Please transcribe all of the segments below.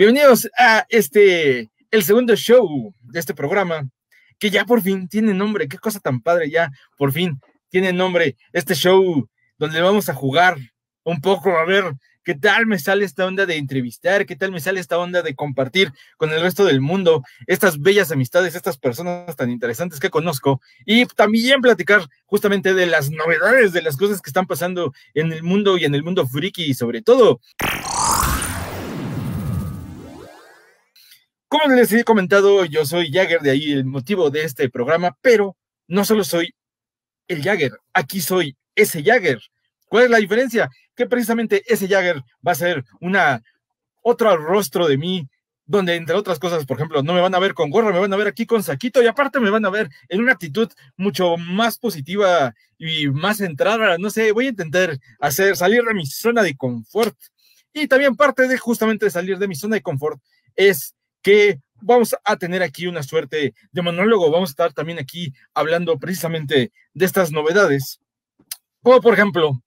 Bienvenidos a este, el segundo show de este programa, que ya por fin tiene nombre. Qué cosa tan padre, ya por fin tiene nombre. Este show donde vamos a jugar un poco a ver qué tal me sale esta onda de entrevistar, qué tal me sale esta onda de compartir con el resto del mundo estas bellas amistades, estas personas tan interesantes que conozco y también platicar justamente de las novedades, de las cosas que están pasando en el mundo y en el mundo friki sobre todo Como les he comentado, yo soy Jagger, de ahí el motivo de este programa, pero no solo soy el Jagger, aquí soy ese Jagger. ¿Cuál es la diferencia? Que precisamente ese Jagger va a ser una otro rostro de mí, donde entre otras cosas, por ejemplo, no me van a ver con gorra, me van a ver aquí con saquito y aparte me van a ver en una actitud mucho más positiva y más centrada, no sé, voy a intentar hacer salir de mi zona de confort. Y también parte de justamente salir de mi zona de confort es que vamos a tener aquí una suerte de monólogo. Vamos a estar también aquí hablando precisamente de estas novedades. Como por ejemplo,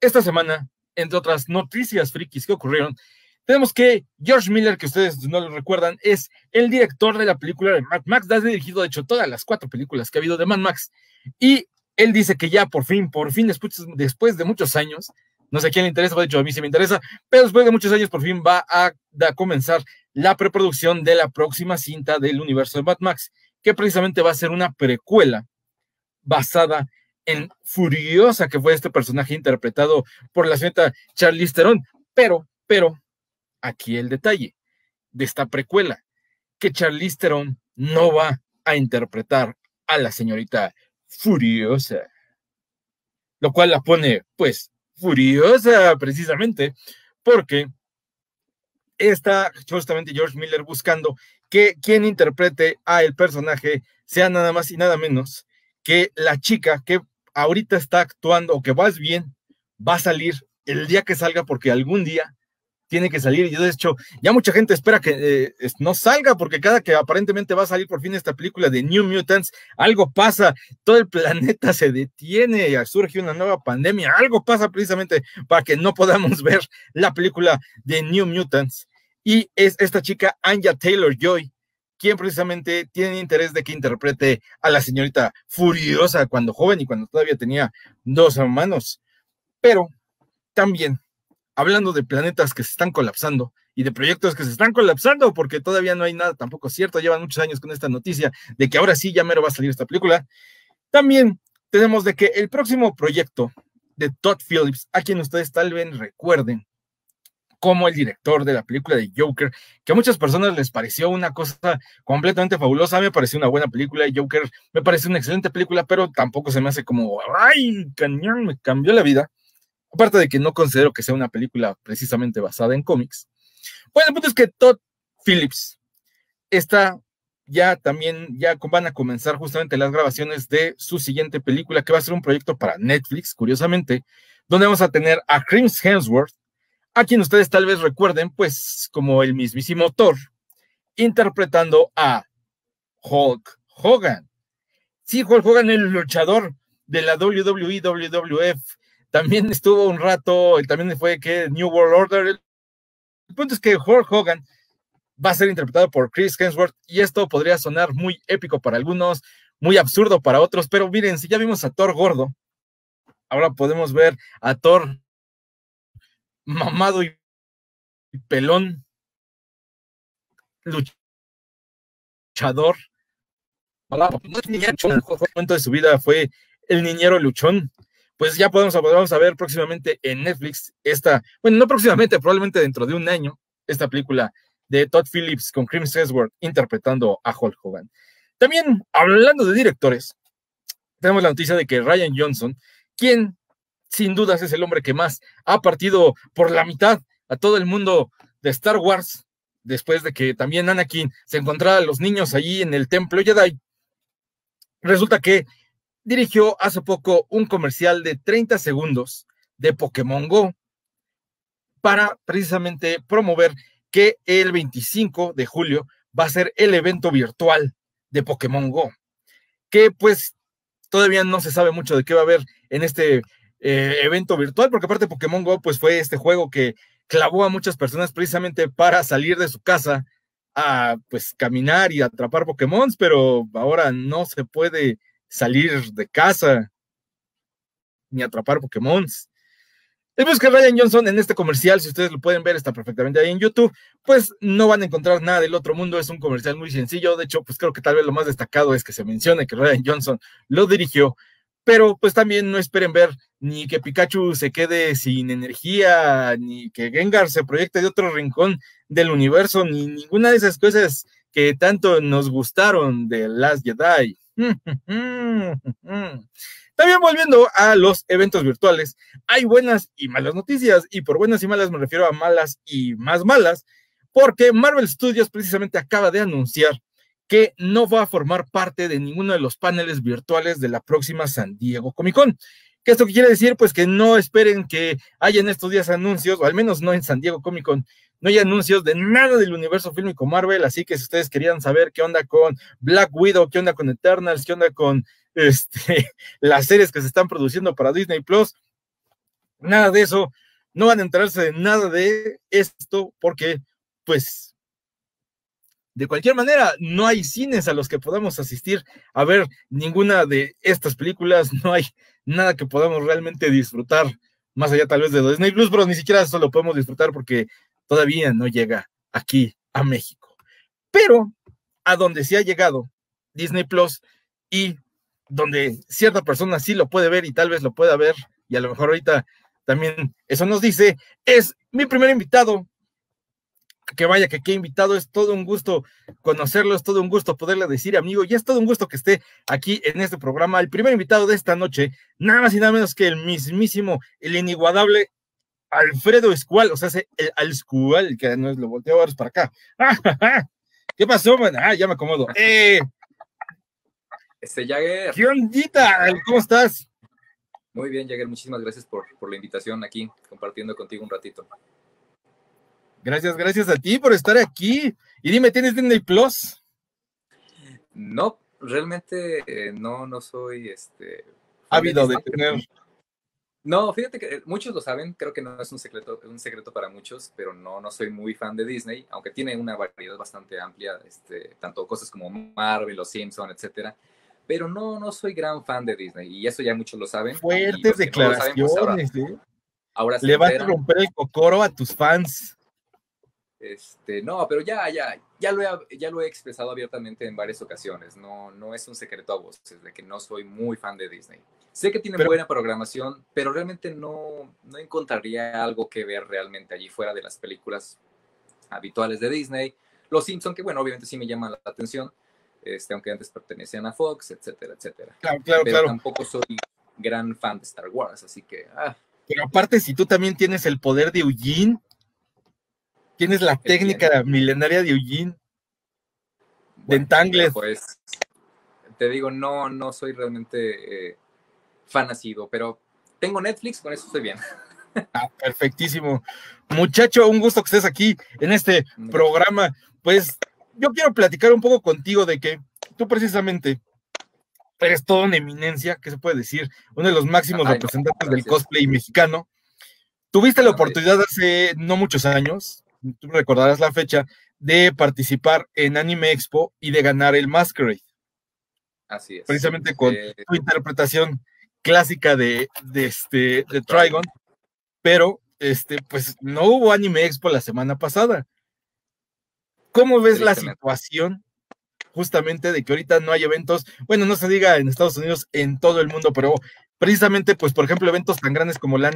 esta semana, entre otras noticias frikis que ocurrieron, tenemos que George Miller, que ustedes no lo recuerdan, es el director de la película de Mad Max. Ha dirigido, de hecho, todas las cuatro películas que ha habido de Mad Max. Y él dice que ya por fin, por fin, después, después de muchos años, no sé quién le interesa, de hecho a mí sí me interesa, pero después de muchos años por fin va a comenzar la preproducción de la próxima cinta del universo de Mad Max, que precisamente va a ser una precuela basada en Furiosa, que fue este personaje interpretado por la señorita Charlize Theron. Pero, pero, aquí el detalle de esta precuela, que Charlize Theron no va a interpretar a la señorita Furiosa, lo cual la pone, pues, furiosa precisamente, porque está justamente George Miller buscando que quien interprete a el personaje sea nada más y nada menos que la chica que ahorita está actuando o que vas bien va a salir el día que salga porque algún día tiene que salir. Y de hecho, ya mucha gente espera que eh, no salga, porque cada que aparentemente va a salir por fin esta película de New Mutants, algo pasa, todo el planeta se detiene, surge una nueva pandemia, algo pasa precisamente para que no podamos ver la película de New Mutants. Y es esta chica, Anya Taylor Joy, quien precisamente tiene interés de que interprete a la señorita furiosa cuando joven y cuando todavía tenía dos hermanos. Pero también hablando de planetas que se están colapsando y de proyectos que se están colapsando, porque todavía no hay nada tampoco cierto, llevan muchos años con esta noticia de que ahora sí ya mero va a salir esta película. También tenemos de que el próximo proyecto de Todd Phillips, a quien ustedes tal vez recuerden como el director de la película de Joker, que a muchas personas les pareció una cosa completamente fabulosa, me pareció una buena película, Joker me parece una excelente película, pero tampoco se me hace como, ay, cañón, me cambió la vida aparte de que no considero que sea una película precisamente basada en cómics. Bueno, el punto es que Todd Phillips está ya también, ya van a comenzar justamente las grabaciones de su siguiente película, que va a ser un proyecto para Netflix, curiosamente, donde vamos a tener a Chris Hemsworth, a quien ustedes tal vez recuerden, pues, como el mismísimo Thor, interpretando a Hulk Hogan. Sí, Hulk Hogan, el luchador de la WWE, WWF, también estuvo un rato, también fue que New World Order. El punto es que Hulk Hogan va a ser interpretado por Chris Hemsworth y esto podría sonar muy épico para algunos, muy absurdo para otros, pero miren, si ya vimos a Thor gordo, ahora podemos ver a Thor mamado y pelón, luchador. El momento de su vida fue el niñero luchón pues ya podemos vamos ver próximamente en Netflix esta, bueno, no próximamente, probablemente dentro de un año, esta película de Todd Phillips con Chris Hemsworth interpretando a Hulk Hogan. También, hablando de directores, tenemos la noticia de que Ryan Johnson, quien sin dudas es el hombre que más ha partido por la mitad a todo el mundo de Star Wars, después de que también Anakin se encontrara a los niños allí en el templo Jedi, resulta que dirigió hace poco un comercial de 30 segundos de Pokémon Go para precisamente promover que el 25 de julio va a ser el evento virtual de Pokémon Go, que pues todavía no se sabe mucho de qué va a haber en este eh, evento virtual, porque aparte Pokémon Go pues fue este juego que clavó a muchas personas precisamente para salir de su casa a pues caminar y atrapar Pokémon, pero ahora no se puede salir de casa ni atrapar Pokémon. El que Ryan Johnson en este comercial, si ustedes lo pueden ver, está perfectamente ahí en YouTube, pues no van a encontrar nada del otro mundo, es un comercial muy sencillo, de hecho, pues creo que tal vez lo más destacado es que se mencione que Ryan Johnson lo dirigió, pero pues también no esperen ver ni que Pikachu se quede sin energía, ni que Gengar se proyecte de otro rincón del universo, ni ninguna de esas cosas que tanto nos gustaron de Last Jedi. También volviendo a los eventos virtuales, hay buenas y malas noticias, y por buenas y malas me refiero a malas y más malas, porque Marvel Studios precisamente acaba de anunciar que no va a formar parte de ninguno de los paneles virtuales de la próxima San Diego Comic Con. ¿Qué esto quiere decir? Pues que no esperen que haya en estos días anuncios, o al menos no en San Diego Comic Con, no hay anuncios de nada del universo fílmico Marvel, así que si ustedes querían saber qué onda con Black Widow, qué onda con Eternals, qué onda con este, las series que se están produciendo para Disney Plus, nada de eso, no van a enterarse de nada de esto porque, pues, de cualquier manera, no hay cines a los que podamos asistir a ver ninguna de estas películas, no hay nada que podamos realmente disfrutar, más allá tal vez de Disney Plus, pero ni siquiera eso lo podemos disfrutar porque todavía no llega aquí a México. Pero a donde sí ha llegado Disney Plus y donde cierta persona sí lo puede ver y tal vez lo pueda ver, y a lo mejor ahorita también eso nos dice, es mi primer invitado que vaya, que qué invitado, es todo un gusto conocerlo, es todo un gusto poderle decir amigo, y es todo un gusto que esté aquí en este programa. El primer invitado de esta noche, nada más y nada menos que el mismísimo, el inigualable Alfredo Escual, o sea, el al Escual, que no es lo volteo ahora para acá. ¿Qué pasó, man? Ah, ya me acomodo. Eh, este Jagger. ¿Qué ondita? ¿Cómo estás? Muy bien, Jagger, muchísimas gracias por, por la invitación aquí, compartiendo contigo un ratito. Gracias, gracias a ti por estar aquí. Y dime, ¿tienes Disney Plus? No, realmente eh, no, no soy este ávido de tener. No, fíjate que eh, muchos lo saben, creo que no es un secreto, un secreto para muchos, pero no, no soy muy fan de Disney, aunque tiene una variedad bastante amplia, este, tanto cosas como Marvel, Los Simpson, etcétera. Pero no, no soy gran fan de Disney, y eso ya muchos lo saben. Fuertes declaraciones, ahora, ¿eh? Le vas a romper el cocoro a tus fans. Este, no, pero ya, ya, ya lo, he, ya lo he expresado abiertamente en varias ocasiones. No, no es un secreto a voces de que no soy muy fan de Disney. Sé que tiene buena programación, pero realmente no, no encontraría algo que ver realmente allí fuera de las películas habituales de Disney. Los Simpson, que bueno, obviamente sí me llaman la atención, este, aunque antes pertenecían a Fox, etcétera, etcétera. Claro, claro, pero tampoco soy gran fan de Star Wars, así que... Ah. Pero aparte, si tú también tienes el poder de Eugene, Tienes la técnica milenaria de Eugene. de Entangles. Pues te digo, no, no soy realmente eh, fan nacido, pero tengo Netflix, con eso estoy bien. Ah, perfectísimo. Muchacho, un gusto que estés aquí en este programa. Pues yo quiero platicar un poco contigo de que tú precisamente eres toda una eminencia, ¿qué se puede decir? Uno de los máximos representantes del cosplay mexicano. Tuviste la oportunidad hace no muchos años tú recordarás la fecha, de participar en Anime Expo y de ganar el Masquerade. Así es. Precisamente con tu interpretación clásica de, de, este, de Trigon, pero este, pues no hubo Anime Expo la semana pasada. ¿Cómo ves la situación justamente de que ahorita no hay eventos? Bueno, no se diga en Estados Unidos, en todo el mundo, pero precisamente, pues, por ejemplo, eventos tan grandes como la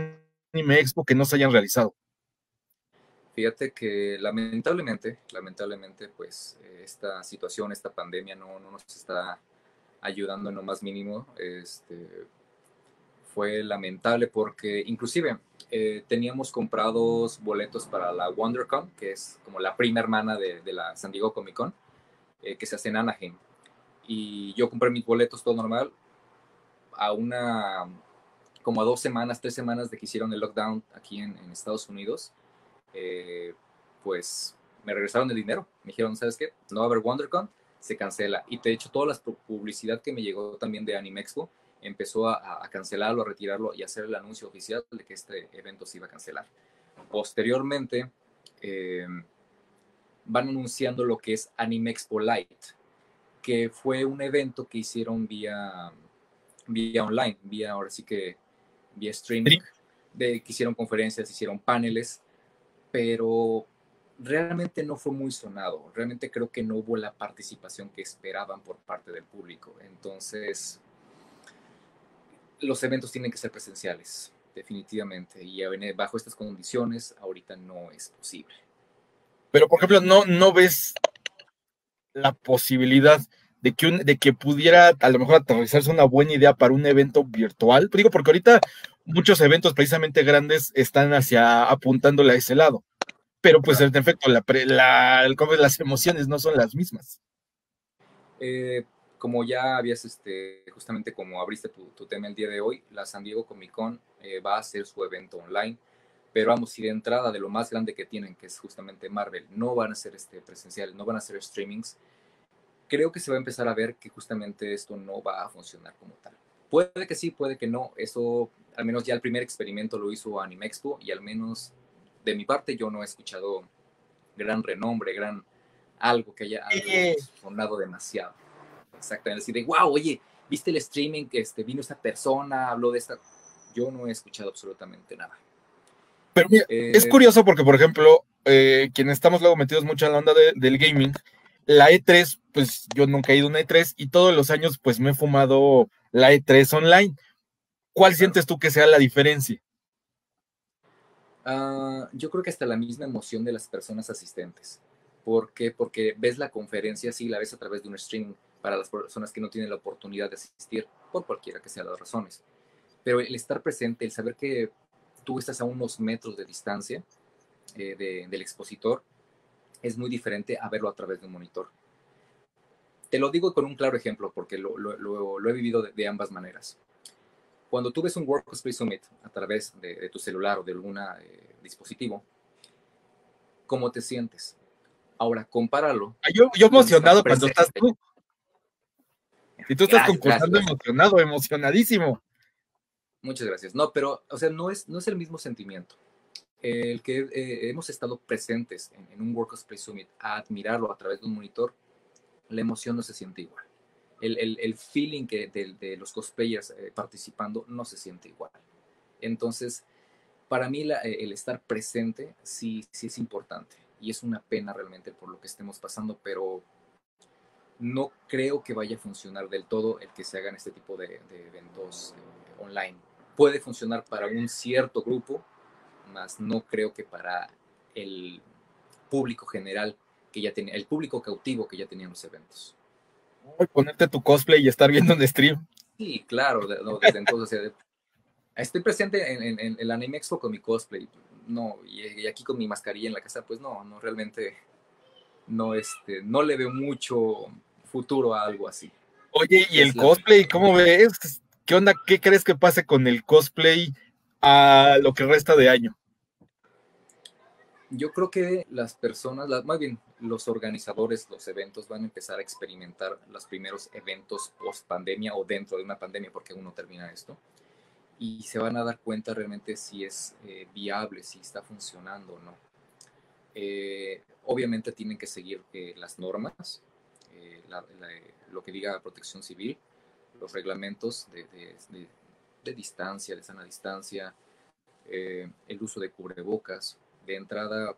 Anime Expo que no se hayan realizado. Fíjate que lamentablemente, lamentablemente, pues eh, esta situación, esta pandemia no, no, nos está ayudando en lo más mínimo. Este, fue lamentable porque inclusive eh, teníamos comprados boletos para la WonderCon, que es como la prima hermana de, de la San Diego Comic Con, eh, que se hace en Anaheim. Y yo compré mis boletos todo normal a una, como a dos semanas, tres semanas de que hicieron el lockdown aquí en, en Estados Unidos eh, pues me regresaron el dinero. Me dijeron, ¿sabes qué? No va a haber WonderCon, se cancela. Y de hecho, toda la publicidad que me llegó también de Anime Expo empezó a, cancelarlo, a retirarlo y hacer el anuncio oficial de que este evento se iba a cancelar. posteriormente eh, van anunciando lo que es Anime Expo Light, que fue un evento que hicieron vía, vía online, vía ahora sí que vía streaming, de, que hicieron conferencias, hicieron paneles, pero realmente no fue muy sonado. Realmente creo que no hubo la participación que esperaban por parte del público. Entonces, los eventos tienen que ser presenciales, definitivamente. Y bajo estas condiciones, ahorita no es posible. Pero, por ejemplo, no, no ves la posibilidad de que, de que pudiera a lo mejor aterrizarse una buena idea para un evento virtual. Digo, porque ahorita muchos eventos precisamente grandes están hacia apuntándole a ese lado. Pero pues en efecto, la, la, las emociones no son las mismas. Eh, como ya habías, este, justamente como abriste tu, tema el día de hoy, la San Diego Comic Con eh, va a hacer su evento online, pero vamos, si de entrada de lo más grande que tienen, que es justamente Marvel, no van a ser este, presenciales, no van a ser streamings, creo que se va a empezar a ver que justamente esto no va a funcionar como tal. Puede que sí, puede que no, eso, al menos ya el primer experimento lo hizo Anime Expo y al menos de mi parte yo no he escuchado gran renombre, gran algo que haya sonado demasiado. Exactamente, decir de, wow, oye, ¿viste el streaming? que Este, vino esta persona, habló de esta... Yo no he escuchado absolutamente nada. Pero mira, es eh, curioso porque, por ejemplo, eh, quienes estamos luego metidos mucho en la onda del gaming, la E3, pues yo nunca he ido a una E3 y todos los años pues me he fumado la E3 online. ¿Cuál sientes tú que sea la diferencia? Ah, yo creo que hasta la misma emoción de las personas asistentes. ¿Por qué? Porque ves la conferencia, sí, la ves a través de un streaming para las personas que no tienen la oportunidad de asistir, por cualquiera que sean las razones. Pero el estar presente, el saber que tú estás a unos metros de distancia eh, del expositor, es muy diferente a verlo a través de un monitor. Te lo digo con un claro ejemplo, porque lo, he vivido de ambas maneras cuando tú ves un Workspace Summit a través de, tu celular o de algún eh, dispositivo, ¿cómo te sientes? Ahora, compáralo. Ah, yo, yo emocionado cuando estás tú. Y tú estás concursando emocionado, emocionadísimo. Muchas gracias. No, pero, o sea, no es, no es el mismo sentimiento. El que eh, hemos estado presentes en, en un Workspace Summit a admirarlo a través de un monitor, la emoción no se siente igual el, feeling que de, los cosplayers eh, participando no se siente igual. Entonces, para mí el estar presente sí, sí es importante y es una pena realmente por lo que estemos pasando, pero no creo que vaya a funcionar del todo el que se hagan este tipo de, eventos eh, online. Puede funcionar para un cierto grupo, más no creo que para el público general que ya tenía, el público cautivo que ya tenían los eventos ponerte tu cosplay y estar viendo un stream. Sí, claro, desde entonces. estoy presente en, en, el Anime Expo con mi cosplay, no, y, aquí con mi mascarilla en la casa, pues no, no realmente, no, este, no le veo mucho futuro a algo así. Oye, ¿y el cosplay, cómo ves? ¿Qué onda? ¿Qué crees que pase con el cosplay a lo que resta de año? Yo creo que las personas, más bien los organizadores, los eventos van a empezar a experimentar los primeros eventos post pandemia o dentro de una pandemia, porque uno termina esto, y se van a dar cuenta realmente si es eh, viable, si está funcionando o no. Eh, obviamente tienen que seguir eh, las normas, lo que diga protección civil, los reglamentos de, de distancia, de sana distancia, el uso de cubrebocas, de entrada,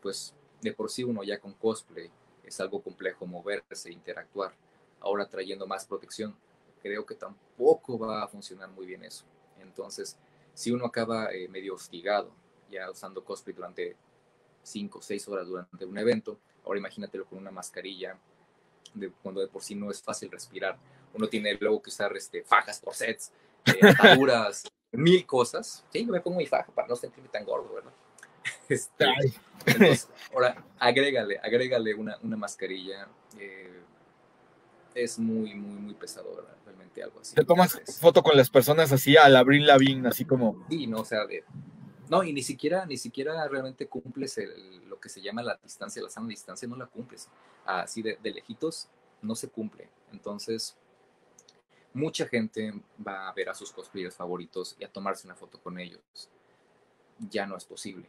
pues de por sí uno ya con cosplay es algo complejo moverse, interactuar. Ahora trayendo más protección, creo que tampoco va a funcionar muy bien eso. Entonces, si uno acaba eh, medio hostigado ya usando cosplay durante 5 o 6 horas durante un evento, ahora imagínatelo con una mascarilla, cuando de por sí no es fácil respirar. Uno tiene luego que usar este, fajas, corsets, eh, mil cosas. Sí, yo me pongo mi faja para no sentirme tan gordo, ¿verdad? Este, ahora, agrégale, agrégale una, una mascarilla. Eh, es muy, muy, muy pesado, realmente algo así. Te tomas foto con las personas así a la Abril Lavigne, así como. Sí, no, o sea, no, y ni siquiera, ni siquiera realmente cumples lo que se llama la distancia, la sana distancia, no la cumples. Así de, de lejitos no se cumple. Entonces, mucha gente va a ver a sus cosplayers favoritos y a tomarse una foto con ellos. Ya no es posible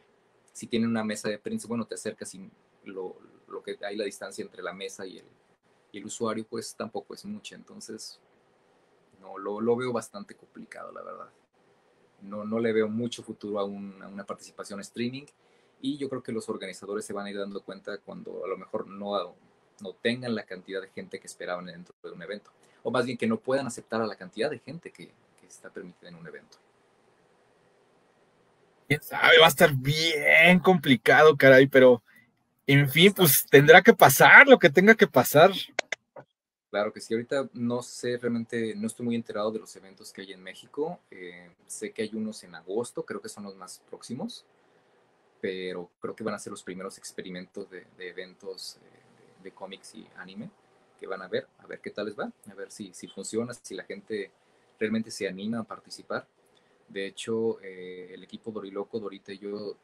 si tienen una mesa de prensa, bueno, te acercas y lo, lo que hay la distancia entre la mesa y el, y el usuario, pues tampoco es mucha. Entonces, no, lo, lo veo bastante complicado, la verdad. No, no le veo mucho futuro a, una participación streaming y yo creo que los organizadores se van a ir dando cuenta cuando a lo mejor no, no tengan la cantidad de gente que esperaban dentro de un evento. O más bien que no puedan aceptar a la cantidad de gente que, que está permitida en un evento. Quién sabe, va a estar bien complicado, caray, pero en fin, pues tendrá que pasar lo que tenga que pasar. Claro que sí, ahorita no sé realmente, no estoy muy enterado de los eventos que hay en México. Eh, sé que hay unos en agosto, creo que son los más próximos, pero creo que van a ser los primeros experimentos de, eventos eh, de, cómics y anime que van a ver, a ver qué tal les va, a ver si, si funciona, si la gente realmente se anima a participar. De hecho, eh, el equipo Doriloco, Dorita y yo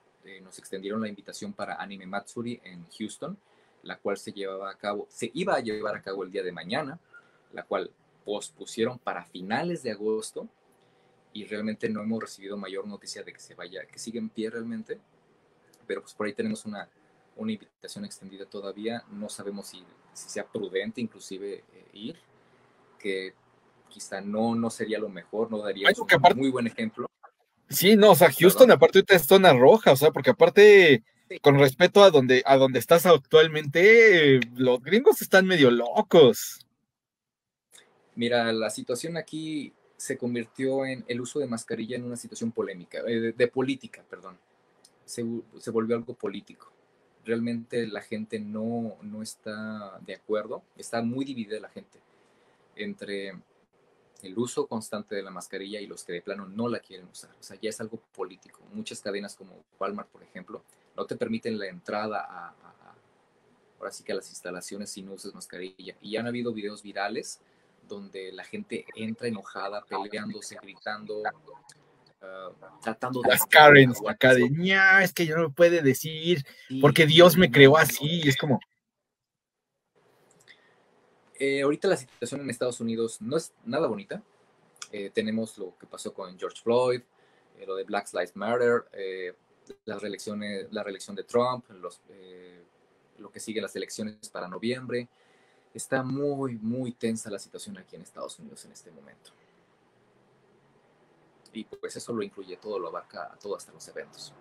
nos extendieron la invitación para Anime Matsuri en Houston la cual se llevaba a cabo, se iba a llevar a cabo el día de mañana, la cual pospusieron para finales de agosto y realmente no hemos recibido mayor noticia de que se vaya, que siga en pie realmente, pero pues por ahí tenemos una, una invitación extendida todavía, no sabemos si, sea prudente inclusive eh, ir, que quizá no, no sería lo mejor, no daría un muy buen ejemplo. Sí, no, o sea, Houston aparte ahorita es zona roja, o sea, porque aparte con respeto a donde, a donde estás actualmente, los gringos están medio locos. Mira, la situación aquí se convirtió en el uso de mascarilla en una situación polémica, eh, de, política, perdón. Se, se, volvió algo político. Realmente la gente no, no está de acuerdo, está muy dividida la gente entre el uso constante de la mascarilla y los que de plano no la quieren usar. O sea, ya es algo político. Muchas cadenas como Walmart, por ejemplo, no te permiten la entrada a, ahora sí que a las instalaciones si no usas mascarilla. Y han habido videos virales donde la gente entra enojada, peleándose, gritando, ah, tratando de... Las Karen acá de, es que yo no me puede decir, porque Dios me creó así, y es como... Eh, ahorita la situación en Estados Unidos no es nada bonita. Eh, tenemos lo que pasó con George Floyd, eh, lo de Black Lives Matter, las reelecciones, la reelección de Trump, lo que sigue las elecciones para noviembre. Está muy, muy tensa la situación aquí en Estados Unidos en este momento. Y pues eso lo incluye todo, lo abarca todo hasta los eventos.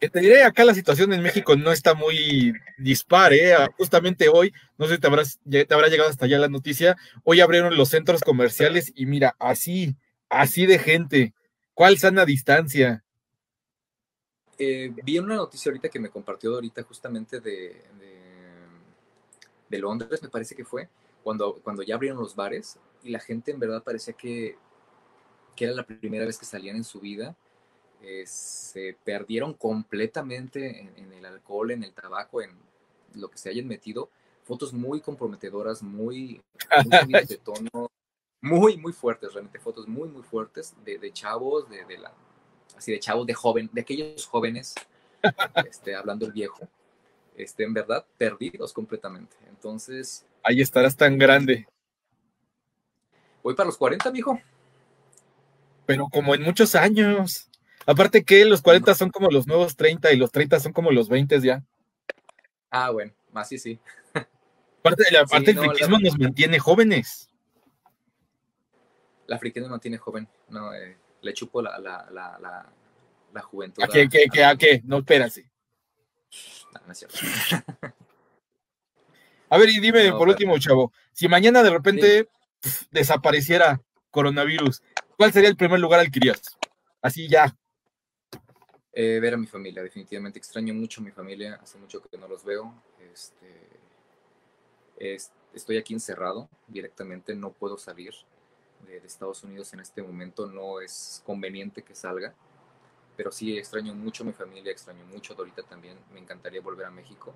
Te diré, acá la situación en México no está muy dispar, ¿eh? Ah, justamente hoy, no sé si te, habrás, te habrá llegado hasta allá la noticia, hoy abrieron los centros comerciales y mira, así, así de gente, ¿cuál sana distancia? Eh, vi una noticia ahorita que me compartió ahorita justamente de, de, Londres, me parece que fue, cuando, cuando ya abrieron los bares y la gente en verdad parecía que, que era la primera vez que salían en su vida. Eh, se perdieron completamente en, el alcohol, en el tabaco, en lo que se hayan metido. Fotos muy comprometedoras, muy, muy de tono, muy, muy fuertes, realmente fotos muy, muy fuertes de, de chavos, de, de la, así de chavos, de joven, de aquellos jóvenes, este, hablando el viejo, este, en verdad, perdidos completamente. Entonces. Ahí estarás tan grande. Voy para los 40, mijo. Pero como en muchos años. Aparte que los 40 son como los nuevos 30 y los 30 son como los 20 ya. Ah, bueno, más sí, sí. Aparte, el friquismo nos mantiene jóvenes. La friquismo nos mantiene joven. No, eh, le chupo la, la, la, la, juventud. ¿A qué, qué, a, qué? No, espérate. No, es cierto. a ver, y dime por último, chavo, si mañana de repente desapareciera coronavirus, ¿cuál sería el primer lugar al que irías? Así ya. Eh, ver a mi familia, definitivamente extraño mucho a mi familia, hace mucho que no los veo. Este, estoy aquí encerrado directamente, no puedo salir de, Estados Unidos en este momento no es conveniente que salga, pero sí extraño mucho a mi familia, extraño mucho a Dorita también, me encantaría volver a México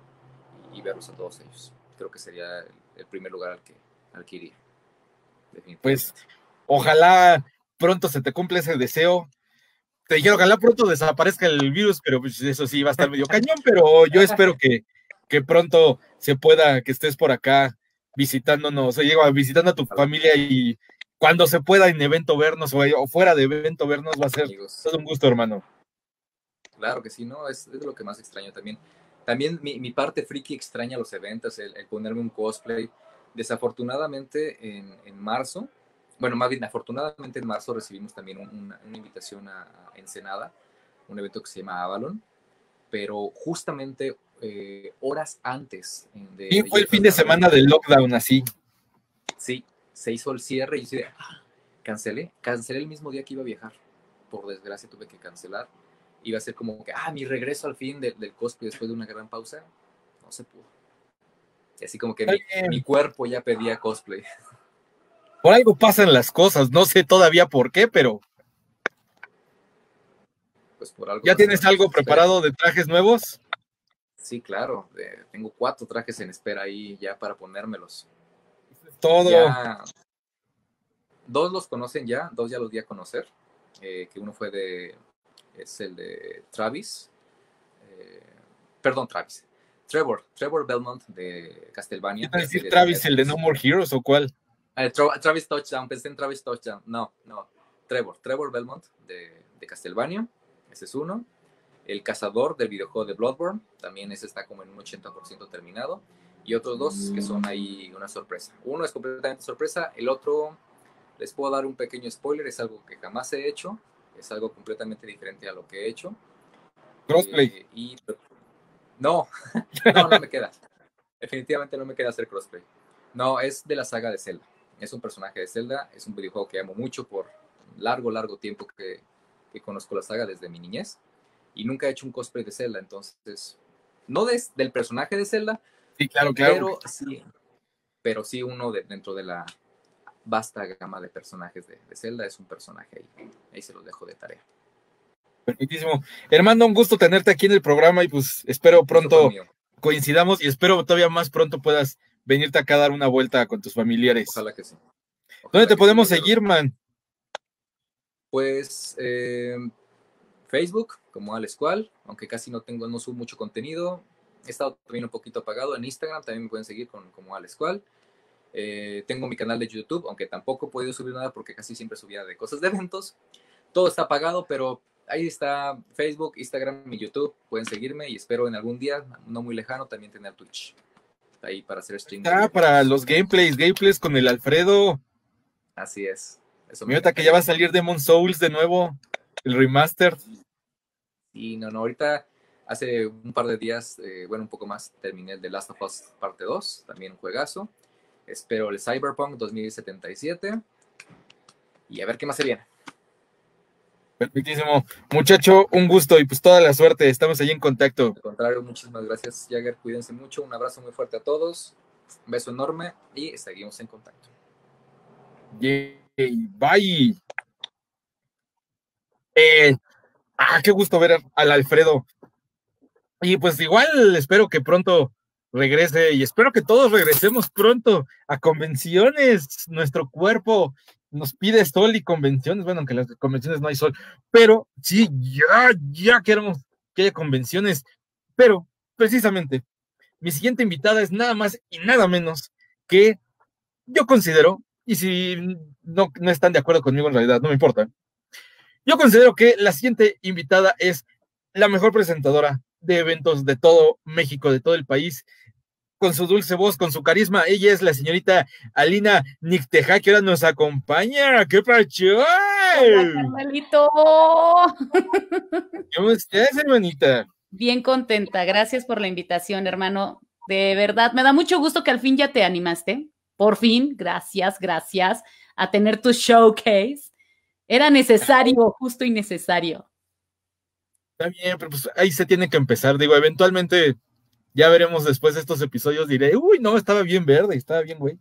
y, verlos a todos ellos. Creo que sería el, primer lugar al que, al iría. Pues ojalá pronto se te cumpla ese deseo. Te dijeron, ojalá pronto desaparezca el virus, pero pues eso sí va a estar medio cañón, pero yo espero que, que pronto se pueda, que estés por acá visitándonos, o sea, visitando a tu familia y cuando se pueda en evento vernos o, fuera de evento vernos, va a ser todo un gusto, hermano. claro que sí, ¿no? Es, es lo que más extraño también. También mi, mi parte friki extraña los eventos, el, el, ponerme un cosplay. Desafortunadamente en, en, marzo, bueno, más bien afortunadamente en marzo recibimos también una, una invitación a, a, Ensenada, un evento que se llama Avalon, pero justamente eh, horas antes. De, sí, fue el fin de semana del lockdown, así. Sí, se hizo el cierre y yo de, ah, cancelé, cancelé el mismo día que iba a viajar. Por desgracia tuve que cancelar. Iba a ser como que, ah, mi regreso al fin de, del cosplay después de una gran pausa. No se pudo. Y así como que mi, mi, cuerpo ya pedía cosplay. Por algo pasan las cosas, no sé todavía por qué, pero. Pues por algo ¿Ya tienes algo preparado de trajes nuevos? Sí, claro. Eh, tengo cuatro trajes en espera ahí ya para ponérmelos. Todo. Ya, dos los conocen ya, dos ya los di a conocer. Eh, que uno fue de. Es el de Travis. Eh, perdón, Travis. Trevor, Trevor Belmont de Castlevania. ¿Qué decir Travis, el de No More Heroes o cuál? Eh, Tra Travis Touchdown, pensé en Travis Touchdown. No, no. Trevor, Trevor Belmont de, de Castlevania. Ese es uno. El cazador del videojuego de Bloodborne, también ese está como en un 80% terminado. Y otros dos que son ahí una sorpresa. Uno es completamente sorpresa, el otro, les puedo dar un pequeño spoiler, es algo que jamás he hecho, es algo completamente diferente a lo que he hecho. Crossplay. Eh, y, no, no, no me queda. Definitivamente no me queda hacer crossplay. No, es de la saga de Zelda. Es un personaje de Zelda, es un videojuego que amo mucho por largo, largo tiempo que, que conozco la saga desde mi niñez y nunca he hecho un cosplay de Zelda, entonces, no des, del personaje de Zelda, sí, claro, claro. Pero sí, pero sí uno de, dentro de la vasta gama de personajes de, de, Zelda es un personaje ahí, ahí se los dejo de tarea. Perfectísimo. Hermano, un gusto tenerte aquí en el programa y pues espero pronto coincidamos y espero todavía más pronto puedas venirte acá a dar una vuelta con tus familiares. Ojalá que sí. Ojalá ¿Dónde te podemos sí, seguir, man? Pues eh, Facebook como Alex Cual, aunque casi no tengo, no subo mucho contenido. He estado también un poquito apagado en Instagram, también me pueden seguir con, como Alex Cual. Eh, tengo mi canal de YouTube, aunque tampoco he podido subir nada porque casi siempre subía de cosas de eventos. Todo está apagado, pero ahí está Facebook, Instagram y YouTube. Pueden seguirme y espero en algún día, no muy lejano, también tener Twitch. Ahí para hacer stream. Ah, para los gameplays, gameplays con el Alfredo. Así es. Eso Mira que ya va a salir Demon Souls de nuevo, el remaster. Y no, no, ahorita hace un par de días, eh, bueno, un poco más, terminé el de Last of Us parte 2, también un juegazo. Espero el Cyberpunk 2077 y a ver qué más se viene. Perfectísimo. Muchacho, un gusto y pues toda la suerte. Estamos ahí en contacto. Al contrario, muchísimas gracias, Jagger. Cuídense mucho. Un abrazo muy fuerte a todos. Un beso enorme y seguimos en contacto. Yay, bye. Eh, ah, qué gusto ver al Alfredo. Y pues igual espero que pronto regrese y espero que todos regresemos pronto a convenciones. Nuestro cuerpo nos pide sol y convenciones, bueno, aunque en las convenciones no hay sol, pero sí, ya, ya queremos que haya convenciones. Pero precisamente, mi siguiente invitada es nada más y nada menos que yo considero, y si no, no están de acuerdo conmigo en realidad, no me importa, yo considero que la siguiente invitada es la mejor presentadora de eventos de todo México, de todo el país, con su dulce voz, con su carisma. Ella es la señorita Alina Nicteja, que ahora nos acompaña. ¡Qué pacho! Carmelito! ¿Cómo estás, hermanita? Bien contenta. Gracias por la invitación, hermano. De verdad, me da mucho gusto que al fin ya te animaste. Por fin, gracias, gracias a tener tu showcase. Era necesario, justo y necesario. Está bien, pero pues ahí se tiene que empezar. Digo, eventualmente ya veremos después de estos episodios, diré, uy, no, estaba bien verde, estaba bien, güey.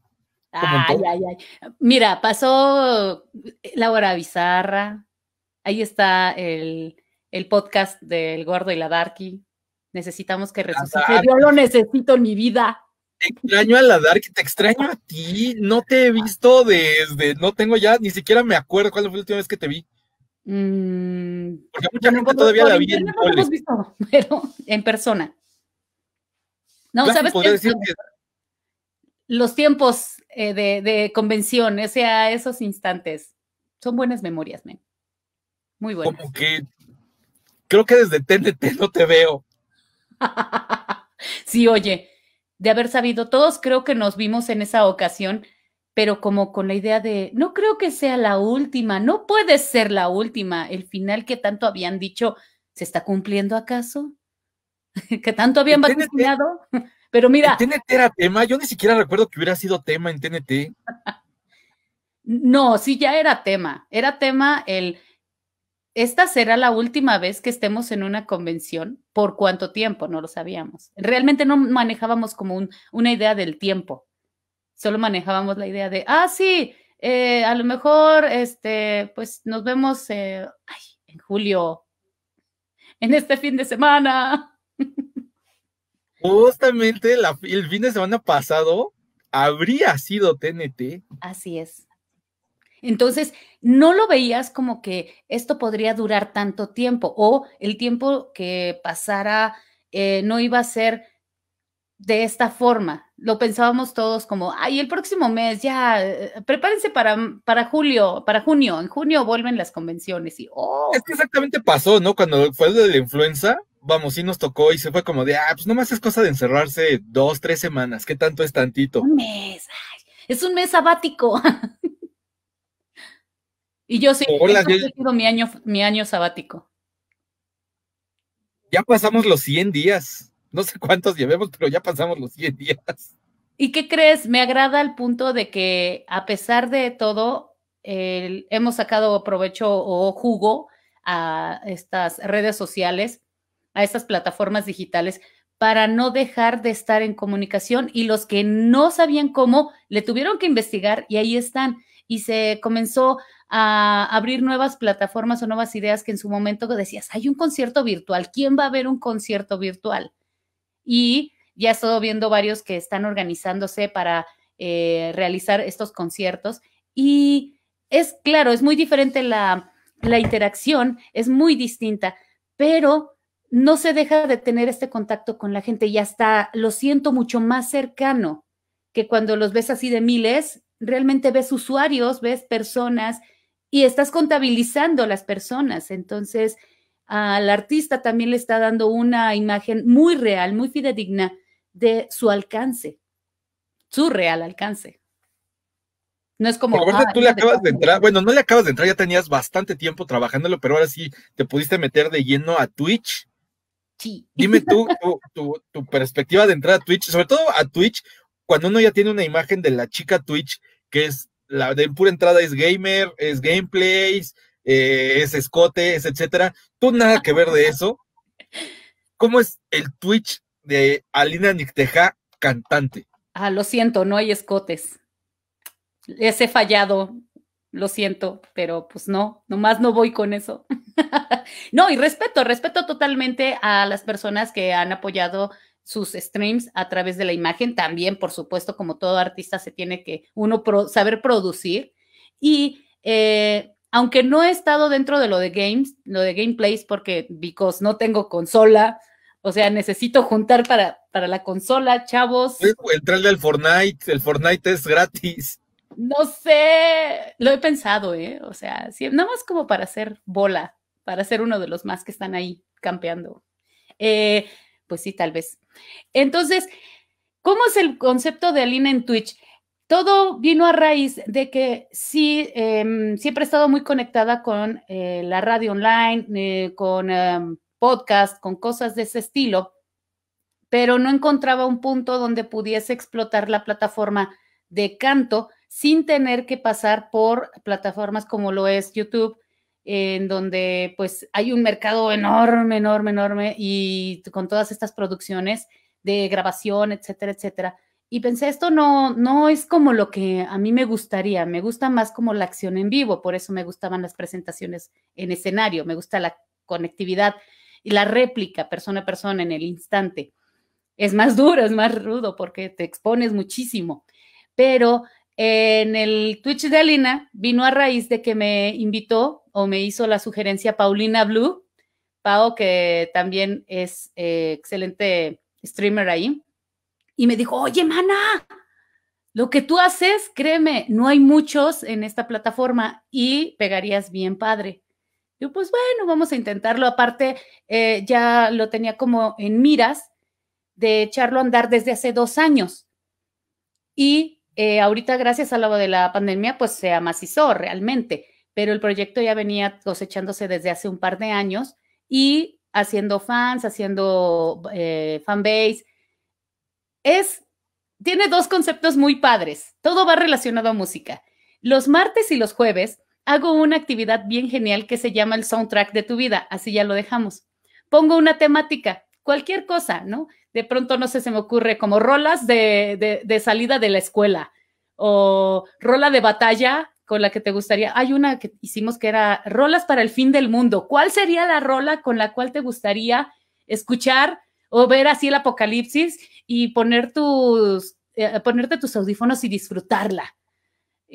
Ay, ay, ay. Mira, pasó Laura Bizarra. Ahí está el, el podcast del Gordo y la Darky. Necesitamos que resucite. Yo lo necesito en mi vida. Te extraño a la Darky, te extraño a ti. No te he visto desde, no tengo ya, ni siquiera me acuerdo cuál fue la última vez que te vi. Mm, Porque mucha gente todavía la vi en no hemos visto, pero en persona. No, Claro, ¿sabes decir que Los tiempos eh, de, de convención, o sea, esos instantes, son buenas memorias, men. Muy buenas. como que, creo que desde TNT no te veo. sí, oye, de haber sabido, todos creo que nos vimos en esa ocasión, pero como con la idea de, no creo que sea la última, no puede ser la última, el final que tanto habían dicho, ¿se está cumpliendo acaso? que tanto habían vaticinado. Pero mira. ¿TNT era tema? Yo ni siquiera recuerdo que hubiera sido tema en TNT. no, sí, ya era tema. Era tema el. Esta será la última vez que estemos en una convención. ¿Por cuánto tiempo? No lo sabíamos. Realmente no manejábamos como una idea del tiempo. Solo manejábamos la idea de, ah, sí, eh, a lo mejor, este, pues nos vemos eh, en julio, en este fin de semana. Justamente el fin de semana pasado habría sido TNT. Así es. Entonces, no lo veías como que esto podría durar tanto tiempo o el tiempo que pasara eh, no iba a ser de esta forma. Lo pensábamos todos como, ay, el próximo mes ya, eh, prepárense para, para julio, para junio. En junio vuelven las convenciones y, oh. Es que exactamente pasó, ¿no? Cuando fue de la influenza, vamos, sí nos tocó y se fue como de, ah, pues nomás es cosa de encerrarse dos, tres semanas, ¿qué tanto es tantito? Un mes, es un mes sabático. y yo sí, he sido mi año, mi año sabático. Ya pasamos los 100 días. No sé cuántos llevemos, pero ya pasamos los 100 días. ¿Y qué crees? Me agrada el punto de que a pesar de todo, hemos sacado provecho o jugo a estas redes sociales a estas plataformas digitales para no dejar de estar en comunicación y los que no sabían cómo le tuvieron que investigar y ahí están. Y se comenzó a abrir nuevas plataformas o nuevas ideas que en su momento decías, hay un concierto virtual, ¿quién va a ver un concierto virtual? Y ya he estado viendo varios que están organizándose para eh, realizar estos conciertos y es claro, es muy diferente la, la interacción, es muy distinta, pero no se deja de tener este contacto con la gente y hasta lo siento mucho más cercano que cuando los ves así de miles, realmente ves usuarios, ves personas y estás contabilizando las personas. Entonces, al artista también le está dando una imagen muy real, muy fidedigna de su alcance, su real alcance. No es como. Ah, tú le acabas de entrar, bueno, no le acabas de entrar, ya tenías bastante tiempo trabajándolo, pero ahora sí te pudiste meter de lleno a Twitch. Dime tú tu, perspectiva de entrar a Twitch, sobre todo a Twitch, cuando uno ya tiene una imagen de la chica Twitch, que es la de pura entrada es gamer, es gameplays, eh, es escote, es etcétera. Tú nada que ver de eso. ¿Cómo es el Twitch de Alina Nicteja, cantante? Ah, lo siento, no hay escotes. Ese fallado lo siento, pero pues no, nomás no voy con eso. no, y respeto, respeto totalmente a las personas que han apoyado sus streams a través de la imagen. También, por supuesto, como todo artista, se tiene que uno saber producir. Y eh, aunque no he estado dentro de lo de games, lo de gameplays, porque because no tengo consola, o sea, necesito juntar para, para la consola, chavos. Entrarle al Fortnite, el Fortnite es gratis. No sé, lo he pensado, ¿eh? O sea, nada más como para hacer bola, para ser uno de los más que están ahí campeando. Eh, pues sí, tal vez. Entonces, ¿cómo es el concepto de Alina en Twitch? Todo vino a raíz de que sí, em, siempre he estado muy conectada con eh, la radio online, eh, con em, podcast, con cosas de ese estilo, pero no encontraba un punto donde pudiese explotar la plataforma de canto sin tener que pasar por plataformas como lo es YouTube, en donde pues hay un mercado enorme, enorme, enorme y con todas estas producciones de grabación, etcétera, etcétera. Y pensé, esto no, no es como lo que a mí me gustaría, me gusta más como la acción en vivo, por eso me gustaban las presentaciones en escenario, me gusta la conectividad y la réplica persona a persona en el instante. Es más duro, es más rudo porque te expones muchísimo, pero en el Twitch de Alina vino a raíz de que me invitó o me hizo la sugerencia Paulina Blue, Pau, que también es eh, excelente streamer ahí, y me dijo, oye, mana, lo que tú haces, créeme, no hay muchos en esta plataforma y pegarías bien padre. Yo, pues bueno, vamos a intentarlo. Aparte, eh, ya lo tenía como en miras de echarlo a andar desde hace dos años. Y eh, ahorita, gracias a lo de la pandemia, pues se amacizó realmente, pero el proyecto ya venía cosechándose desde hace un par de años y haciendo fans, haciendo eh, fanbase. Es, tiene dos conceptos muy padres. Todo va relacionado a música. Los martes y los jueves hago una actividad bien genial que se llama el soundtrack de tu vida, así ya lo dejamos. Pongo una temática, cualquier cosa, ¿no? De pronto, no sé, se me ocurre como rolas de, de, salida de la escuela o rola de batalla con la que te gustaría. Hay una que hicimos que era rolas para el fin del mundo. ¿Cuál sería la rola con la cual te gustaría escuchar o ver así el apocalipsis y poner tus, eh, ponerte tus audífonos y disfrutarla?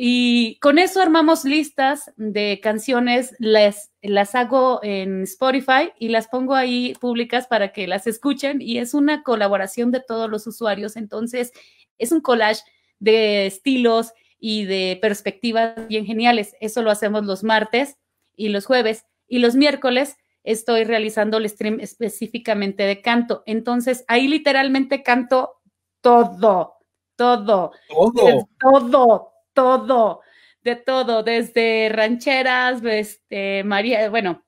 Y con eso armamos listas de canciones, las, las hago en Spotify y las pongo ahí públicas para que las escuchen y es una colaboración de todos los usuarios. Entonces, es un collage de estilos y de perspectivas bien geniales. Eso lo hacemos los martes y los jueves y los miércoles estoy realizando el stream específicamente de canto. Entonces, ahí literalmente canto todo, todo, todo, todo, todo, de todo, desde rancheras, este, María, bueno,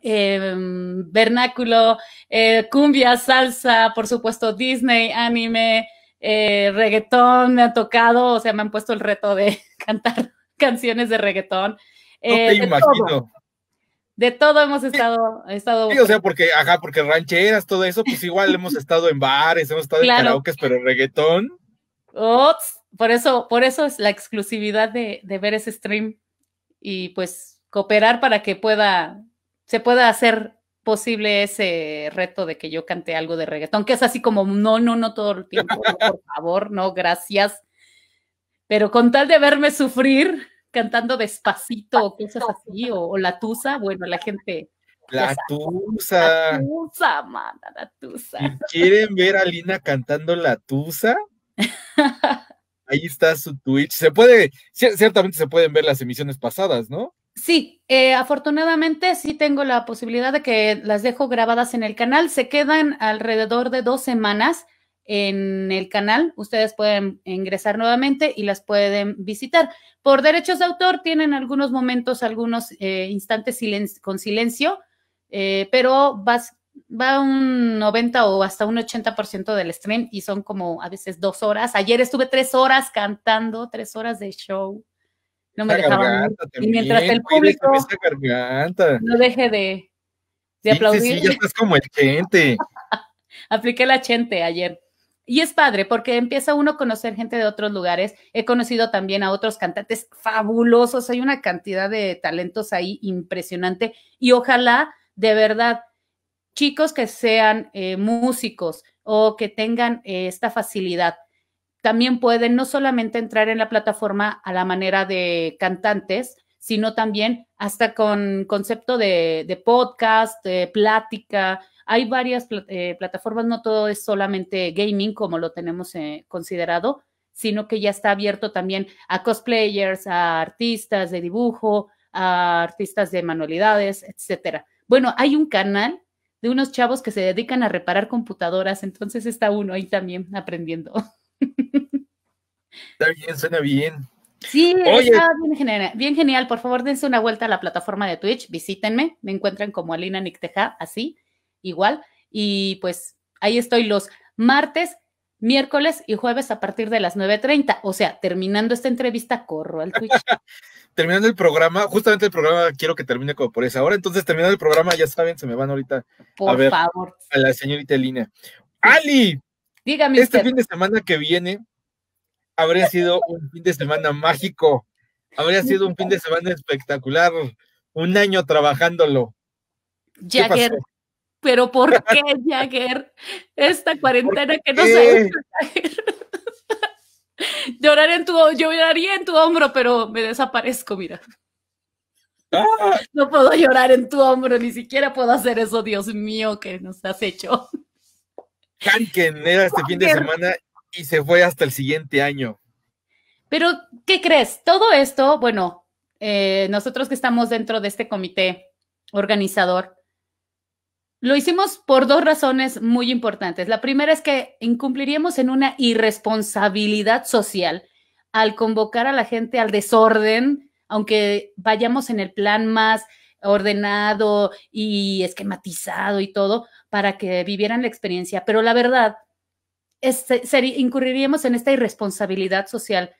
em, vernáculo, eh, cumbia, salsa, por supuesto, Disney, anime, eh, reggaetón, me ha tocado, o sea, me han puesto el reto de cantar canciones de reggaetón. no te eh, imagino. De todo hemos estado, estado. Sí, o sea, porque, ajá, porque rancheras, todo eso, pues igual hemos estado en bares, hemos estado en karaoke, pero reggaetón. Ops, por eso, por eso es la exclusividad de, ver ese stream y pues cooperar para que pueda, se pueda hacer posible ese reto de que yo cante algo de reggaetón, que es así como, no, no, no todo el tiempo, por favor, no, gracias. Pero con tal de verme sufrir cantando despacito o cosas así, o, la tusa, bueno, la gente... La tusa. La tusa, mana, la tusa. ¿Quieren ver a Lina cantando la tusa? Ahí está su Twitch. Se puede, ciertamente se pueden ver las emisiones pasadas, ¿no? Sí, eh, afortunadamente sí tengo la posibilidad de que las dejo grabadas en el canal. Se quedan alrededor de dos semanas en el canal. Ustedes pueden ingresar nuevamente y las pueden visitar. Por derechos de autor tienen algunos momentos, algunos eh, instantes con silencio, eh, pero vas, va un 90 o hasta un 80% del stream y son como a veces dos horas. Ayer estuve tres horas cantando, tres horas de show. No me dejaban. Y mientras el público no deje de, de aplaudir. Sí, ya estás como el gente. Apliqué la gente ayer. Y es padre porque empieza uno a conocer gente de otros lugares. He conocido también a otros cantantes fabulosos. Hay una cantidad de talentos ahí impresionante. Y ojalá, de verdad, chicos que sean eh, músicos o que tengan eh, esta facilidad, también pueden no solamente entrar en la plataforma a la manera de cantantes, sino también hasta con concepto de, podcast, de plática. Hay varias eh, plataformas, no todo es solamente gaming como lo tenemos considerado, sino que ya está abierto también a cosplayers, a artistas de dibujo, a artistas de manualidades, etcétera. Bueno, hay un canal de unos chavos que se dedican a reparar computadoras, entonces está uno ahí también aprendiendo. Está bien, suena bien. Sí, está bien genial, bien genial. Por favor, dense una vuelta a la plataforma de Twitch, visítenme, me encuentran como Alina Nicteja, así, igual. Y pues ahí estoy los martes, miércoles y jueves a partir de las 9.30. O sea, terminando esta entrevista, corro al Twitch. terminando el programa, justamente el programa quiero que termine como por esa hora, entonces terminando el programa, ya saben, se me van ahorita a ver favor. a la señorita Lina. Ali, dígame. Este fin de semana que viene habría sido un fin de semana mágico, habría sido un fin de semana espectacular, un año trabajándolo. Jagger, pero ¿por qué, Jagger? Esta cuarentena que no sabes. Lloraré en tu, lloraría en tu hombro, pero me desaparezco, mira. Ah. No puedo llorar en tu hombro, ni siquiera puedo hacer eso, Dios mío, que nos has hecho. Hanken era este fin de semana y se fue hasta el siguiente año. Pero, ¿qué crees? Todo esto, bueno, eh, nosotros que estamos dentro de este comité organizador, lo hicimos por dos razones muy importantes. La primera es que incumpliríamos en una irresponsabilidad social al convocar a la gente al desorden, aunque vayamos en el plan más ordenado y esquematizado y todo, para que vivieran la experiencia. Pero la verdad, es, incurriríamos en esta irresponsabilidad social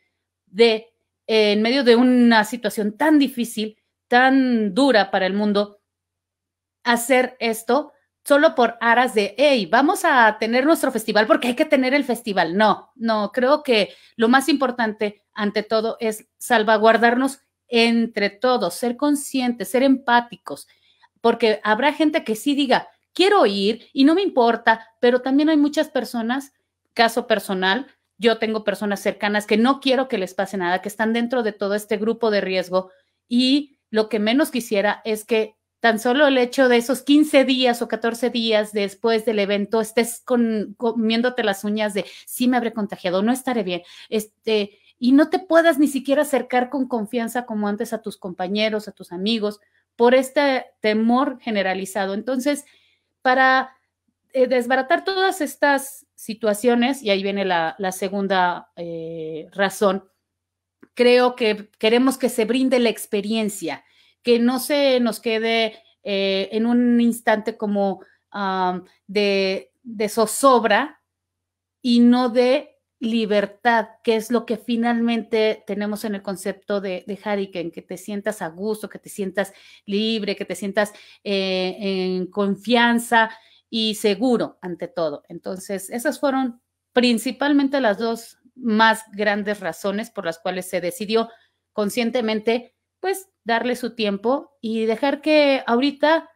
de, en medio de una situación tan difícil, tan dura para el mundo, hacer esto solo por aras de, hey, vamos a tener nuestro festival porque hay que tener el festival. No, no, creo que lo más importante ante todo es salvaguardarnos entre todos, ser conscientes, ser empáticos, porque habrá gente que sí diga, quiero ir y no me importa, pero también hay muchas personas, caso personal, yo tengo personas cercanas que no quiero que les pase nada, que están dentro de todo este grupo de riesgo y lo que menos quisiera es que tan solo el hecho de esos 15 días o 14 días después del evento estés con, comiéndote las uñas de sí me habré contagiado, no estaré bien, este, y no te puedas ni siquiera acercar con confianza como antes a tus compañeros, a tus amigos, por este temor generalizado. Entonces, para eh, desbaratar todas estas situaciones, y ahí viene la, segunda eh, razón, creo que queremos que se brinde la experiencia que no se nos quede eh, en un instante como de, zozobra y no de libertad, que es lo que finalmente tenemos en el concepto de, de que te sientas a gusto, que te sientas libre, que te sientas eh, en confianza y seguro ante todo. Entonces, esas fueron principalmente las dos más grandes razones por las cuales se decidió conscientemente pues darle su tiempo y dejar que ahorita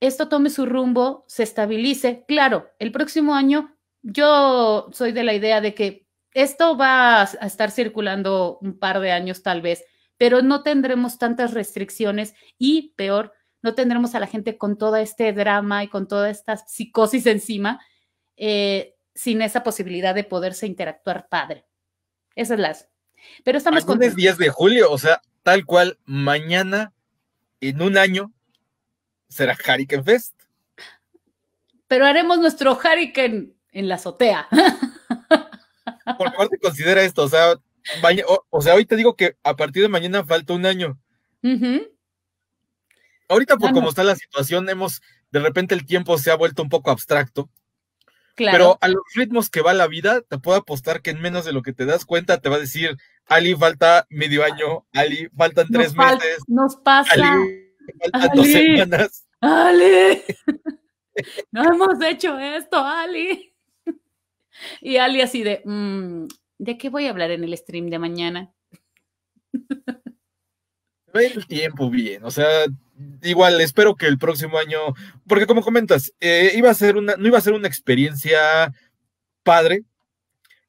esto tome su rumbo, se estabilice. Claro, el próximo año yo soy de la idea de que esto va a estar circulando un par de años tal vez, pero no tendremos tantas restricciones y peor, no tendremos a la gente con todo este drama y con toda esta psicosis encima, eh, sin esa posibilidad de poderse interactuar padre. Esas es las. Pero estamos con. 10 de julio, o sea, tal cual, mañana, en un año, será Hurricane Fest. Pero haremos nuestro Hurricane en la azotea. Porque aparte considera esto, o sea, o, sea, hoy te digo que a partir de mañana falta un año. Ahorita, por como está la situación, hemos, de repente el tiempo se ha vuelto un poco abstracto. Pero a los ritmos que va la vida, te puedo apostar que en menos de lo que te das cuenta, te va a decir, Ali, falta medio año, Ali, faltan tres meses. Nos pasa. Ali, faltan dos semanas. Ali, no hemos hecho esto, Ali. Y Ali así de, mm, ¿de qué voy a hablar en el stream de mañana? Ve el tiempo bien, o sea, igual espero que el próximo año, porque como comentas, eh, iba a ser una, no iba a ser una experiencia padre,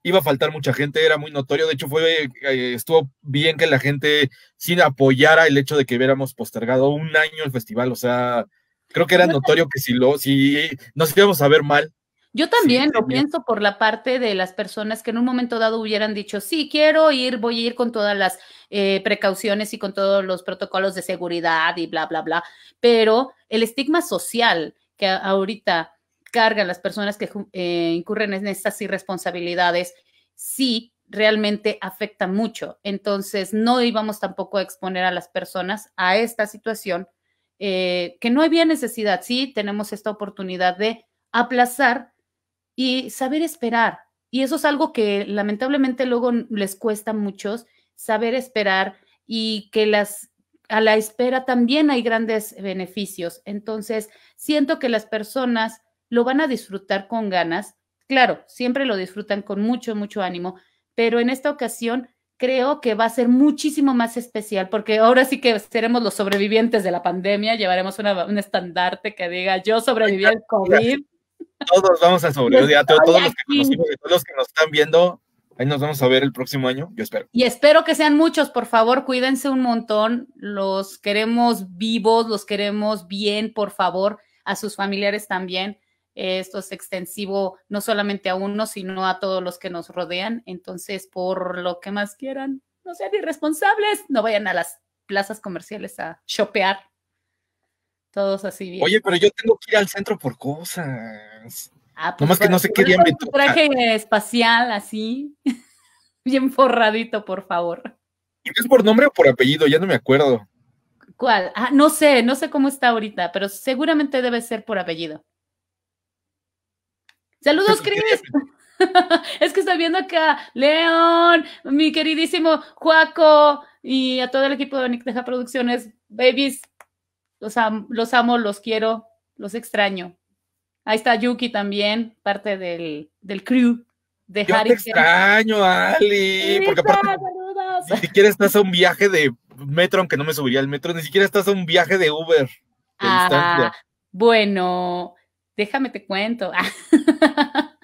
iba a faltar mucha gente, era muy notorio, de hecho fue, eh, estuvo bien que la gente sin apoyara el hecho de que hubiéramos postergado un año el festival, o sea, creo que era notorio que si lo, si nos íbamos a ver mal, yo también lo pienso por la parte de las personas que en un momento dado hubieran dicho, sí, quiero ir, voy a ir con todas las eh, precauciones y con todos los protocolos de seguridad y bla, bla, bla. Pero el estigma social que ahorita cargan las personas que eh, incurren en estas irresponsabilidades, sí realmente afecta mucho. Entonces, no íbamos tampoco a exponer a las personas a esta situación eh, que no había necesidad. Sí, tenemos esta oportunidad de aplazar y saber esperar. Y eso es algo que lamentablemente luego les cuesta a muchos, saber esperar y que las a la espera también hay grandes beneficios. Entonces, siento que las personas lo van a disfrutar con ganas. Claro, siempre lo disfrutan con mucho, mucho ánimo, pero en esta ocasión creo que va a ser muchísimo más especial porque ahora sí que seremos los sobrevivientes de la pandemia, llevaremos un estandarte que diga yo sobreviví al COVID todos vamos a sobrevivir. Todos, los que todos los que nos están viendo, ahí nos vamos a ver el próximo año, yo espero. Y espero que sean muchos, por favor, cuídense un montón. Los queremos vivos, los queremos bien, por favor, a sus familiares también. Esto es extensivo no solamente a uno, sino a todos los que nos rodean. Entonces, por lo que más quieran, no sean irresponsables, no vayan a las plazas comerciales a chopear todos así bien. Oye, pero yo tengo que ir al centro por cosas. Ah, pues Nomás que no sé qué día me toca. Traje espacial así, bien forradito, por favor. ¿Y es por nombre o por apellido? Ya no me acuerdo. ¿Cuál? Ah, no sé, no sé cómo está ahorita, pero seguramente debe ser por apellido. Saludos, Cris. es que estoy viendo acá, León, mi queridísimo Juaco y a todo el equipo de Nick Producciones, babies, los, los amo, los quiero, los extraño. Ahí está Yuki también, parte del, del crew de Yo te extraño, Ali, porque aparte ni siquiera estás a un viaje de metro, aunque no me subiría al metro, ni siquiera estás a un viaje de Uber. ah, bueno, déjame te cuento.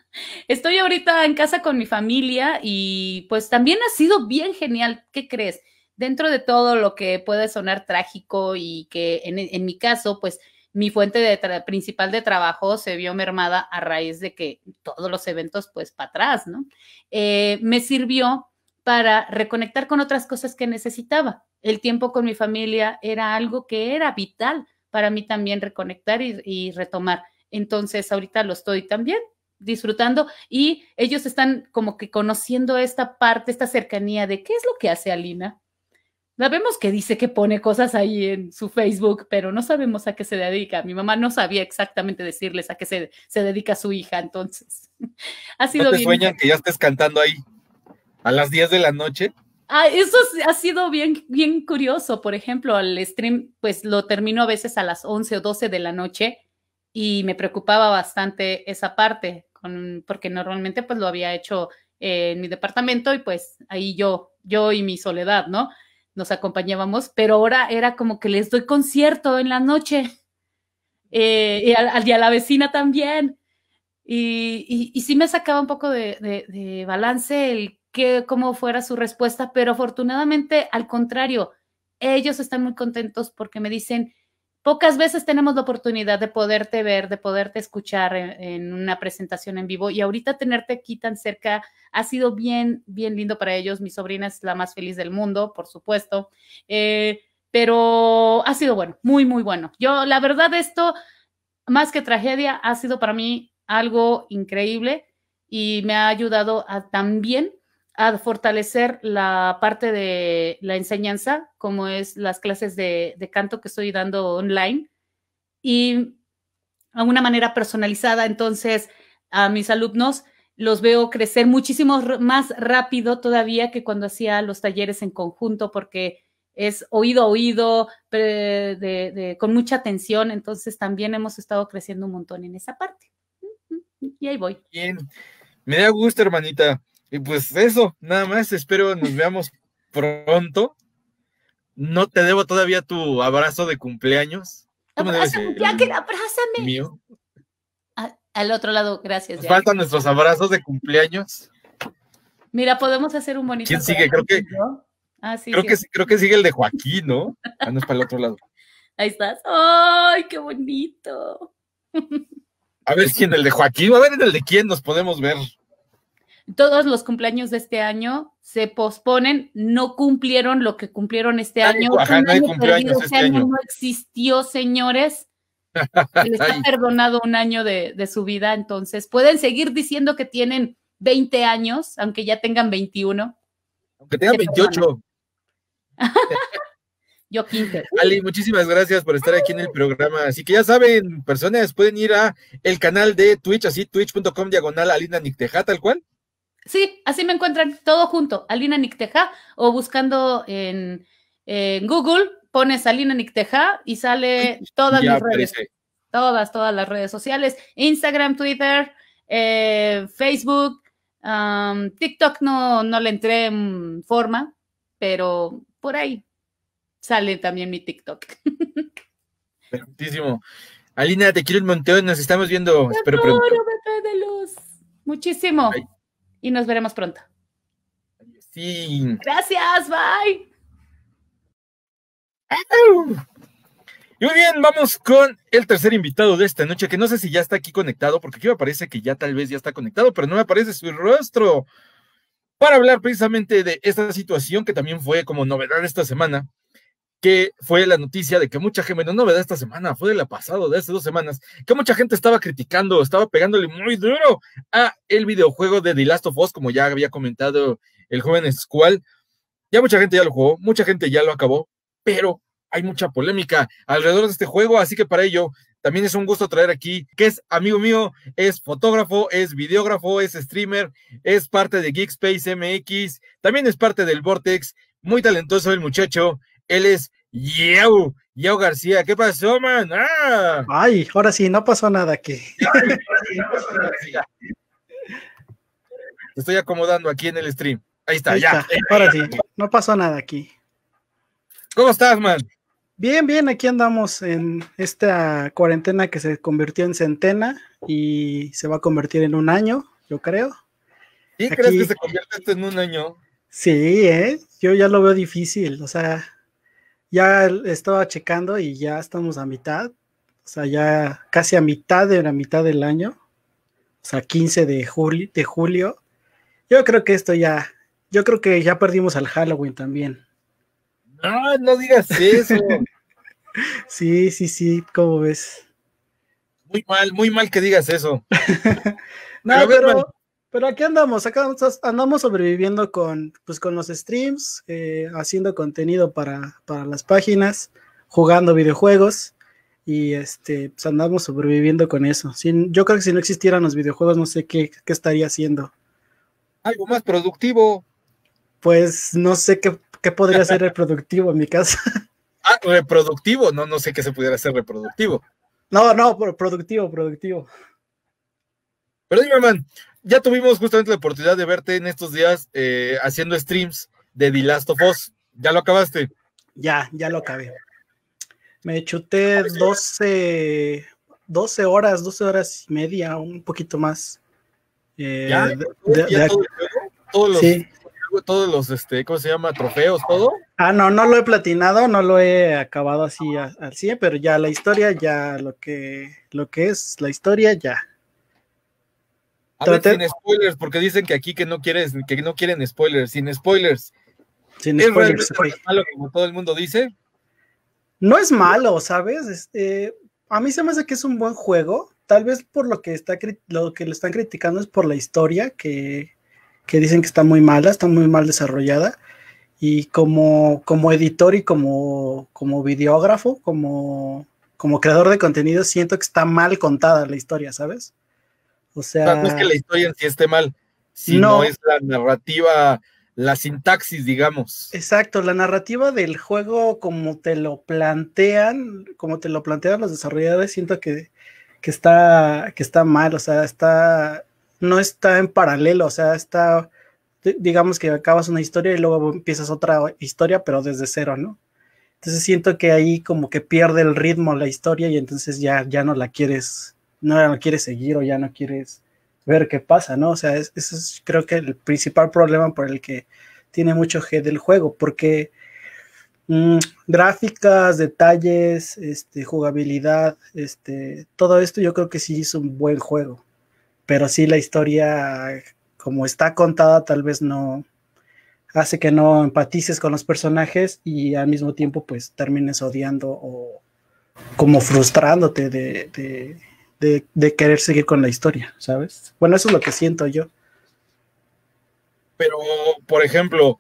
Estoy ahorita en casa con mi familia y pues también ha sido bien genial. ¿Qué crees? Dentro de todo lo que puede sonar trágico y que en, mi caso, pues mi fuente de principal de trabajo se vio mermada a raíz de que todos los eventos, pues para atrás, ¿no? Eh, me sirvió para reconectar con otras cosas que necesitaba. El tiempo con mi familia era algo que era vital para mí también reconectar y retomar. Entonces, ahorita lo estoy también disfrutando y ellos están como que conociendo esta parte, esta cercanía de qué es lo que hace Alina. Sabemos que dice que pone cosas ahí en su Facebook, pero no sabemos a qué se dedica. Mi mamá no sabía exactamente decirles a qué se, se dedica su hija, entonces. ha sido ¿No te sueñan que ya estés cantando ahí a las 10 de la noche? Ah, eso ha sido bien, bien curioso. Por ejemplo, el stream, pues lo termino a veces a las 11 o 12 de la noche y me preocupaba bastante esa parte porque normalmente pues lo había hecho en mi departamento y pues ahí yo, yo y mi soledad, ¿no? Nos acompañábamos, pero ahora era como que les doy concierto en la noche eh, y, a, la vecina también. Y, y, sí me sacaba un poco de, balance el que cómo fuera su respuesta, pero afortunadamente al contrario, ellos están muy contentos porque me dicen, Pocas veces tenemos la oportunidad de poderte ver, de poderte escuchar en, una presentación en vivo y ahorita tenerte aquí tan cerca ha sido bien, bien lindo para ellos. Mi sobrina es la más feliz del mundo, por supuesto, eh, pero ha sido bueno, muy, muy bueno. Yo, la verdad, esto, más que tragedia, ha sido para mí algo increíble y me ha ayudado a también a fortalecer la parte de la enseñanza, como es las clases de, canto que estoy dando online, y a una manera personalizada. Entonces, a mis alumnos los veo crecer muchísimo más rápido todavía que cuando hacía los talleres en conjunto, porque es oído a oído, con mucha atención. Entonces, también hemos estado creciendo un montón en esa parte. Y ahí voy. Bien. Me da gusto, hermanita. Y pues eso, nada más, espero nos veamos pronto. No te debo todavía tu abrazo de cumpleaños. Abrázame, ya que abrázame. Mío. al otro lado, gracias. Nos faltan nuestros abrazos de cumpleaños. Mira, podemos hacer un bonito. ¿Quién sigue? Creo que. Ah, sí, creo, Que, creo que sigue el de Joaquín, ¿no? Ah, no es para el otro lado. Ahí estás. ¡Ay, qué bonito! A ver quién, el de Joaquín. A ver en el de quién nos podemos ver todos los cumpleaños de este año se posponen, no cumplieron lo que cumplieron este año. este año. no existió, señores. Les ha perdonado un año de, su vida, entonces pueden seguir diciendo que tienen 20 años, aunque ya tengan 21. Aunque tengan 28. Yo 15. Ali, muchísimas gracias por estar aquí en el programa. Así que ya saben, personas, pueden ir a el canal de Twitch, así twitch.com diagonal Alina Nicteja, tal cual. Sí, así me encuentran todo junto, Alina Nicteja, o buscando en, Google, pones Alina Nicteja y sale todas mis redes. Todas, todas las redes sociales, Instagram, Twitter, eh, Facebook, TikTok no, no le entré en forma, pero por ahí sale también mi TikTok. Perfectísimo. Alina, te quiero un montón, nos estamos viendo. espero pronto. de luz. Muchísimo y nos veremos pronto. Sí. Gracias, bye. Y muy bien, vamos con el tercer invitado de esta noche, que no sé si ya está aquí conectado, porque aquí me parece que ya tal vez ya está conectado, pero no me aparece su rostro. Para hablar precisamente de esta situación que también fue como novedad esta semana, que fue la noticia de que mucha gente, no novedad esta semana, fue de la pasada, de hace dos semanas, que mucha gente estaba criticando, estaba pegándole muy duro a el videojuego de The Last of Us, como ya había comentado el joven Squall. Ya mucha gente ya lo jugó, mucha gente ya lo acabó, pero hay mucha polémica alrededor de este juego, así que para ello también es un gusto traer aquí, que es amigo mío, es fotógrafo, es videógrafo, es streamer, es parte de Geekspace MX, también es parte del Vortex, muy talentoso el muchacho, él es Yeo, Yeo García. ¿Qué pasó, man? ¡Ah! Ay, ahora sí, no pasó nada aquí. Te estoy acomodando aquí en el stream. Ahí está, ya. Ahora sí, no pasó nada aquí. ¿Cómo estás, man? Bien, bien, aquí andamos en esta cuarentena que se convirtió en centena y se va a convertir en un año, yo creo. ¿Sí crees que se convierte esto en un año? Sí, ¿eh? yo ya lo veo difícil, o sea, ya estaba checando y ya estamos a mitad, o sea, ya casi a mitad de la mitad del año, o sea, 15 de julio, de julio. Yo creo que esto ya, yo creo que ya perdimos al Halloween también. No, no digas eso. sí, sí, sí, ¿cómo ves? Muy mal, muy mal que digas eso. no, pero, pero aquí andamos, acá andamos sobreviviendo con, pues, con los streams, eh, haciendo contenido para, las páginas, jugando videojuegos y este, pues andamos sobreviviendo con eso. yo creo que si no existieran los videojuegos, no sé qué, estaría haciendo. Algo más productivo. Pues no sé qué, podría ser reproductivo en mi caso. Ah, reproductivo, no, no sé qué se pudiera hacer reproductivo. No, no, productivo, productivo. Pero dime, man, ya tuvimos justamente la oportunidad de verte en estos días eh, haciendo streams de The Last of Us. ¿Ya lo acabaste? Ya, ya lo acabé. Me chuté 12, 12 horas, 12 horas y media, un poquito más. Eh, ¿Ya? todos los, sí. todos los, este, ¿cómo se llama? ¿Trofeos, todo? Ah, no, no lo he platinado, no lo he acabado así al 100, pero ya la historia, ya lo que, lo que es la historia, ya sin spoilers, porque dicen que aquí que no quieres, que no quieren spoilers, sin spoilers. Sin ¿Es spoilers, malo como todo el mundo dice? No es malo, ¿sabes? Este, a mí se me hace que es un buen juego. Tal vez por lo que está lo que le están criticando es por la historia, que, que dicen que está muy mala, está muy mal desarrollada. Y como, como editor y como, como videógrafo, como, como creador de contenido, siento que está mal contada la historia, ¿sabes? O sea, no es que la historia en sí esté mal, sino es la narrativa, la sintaxis, digamos. Exacto, la narrativa del juego, como te lo plantean, como te lo plantean los desarrolladores, siento que, que, está, que está mal, o sea, está, no está en paralelo, o sea, está, digamos que acabas una historia y luego empiezas otra historia, pero desde cero, ¿no? Entonces siento que ahí como que pierde el ritmo la historia y entonces ya, ya no la quieres no quieres seguir o ya no quieres ver qué pasa, ¿no? O sea, ese es creo que el principal problema por el que tiene mucho G del juego, porque mm, gráficas, detalles, este, jugabilidad, este, todo esto yo creo que sí es un buen juego, pero sí la historia como está contada tal vez no hace que no empatices con los personajes y al mismo tiempo pues termines odiando o como frustrándote de, querer seguir con la historia, ¿sabes? Bueno, eso es lo que siento yo. Pero, por ejemplo,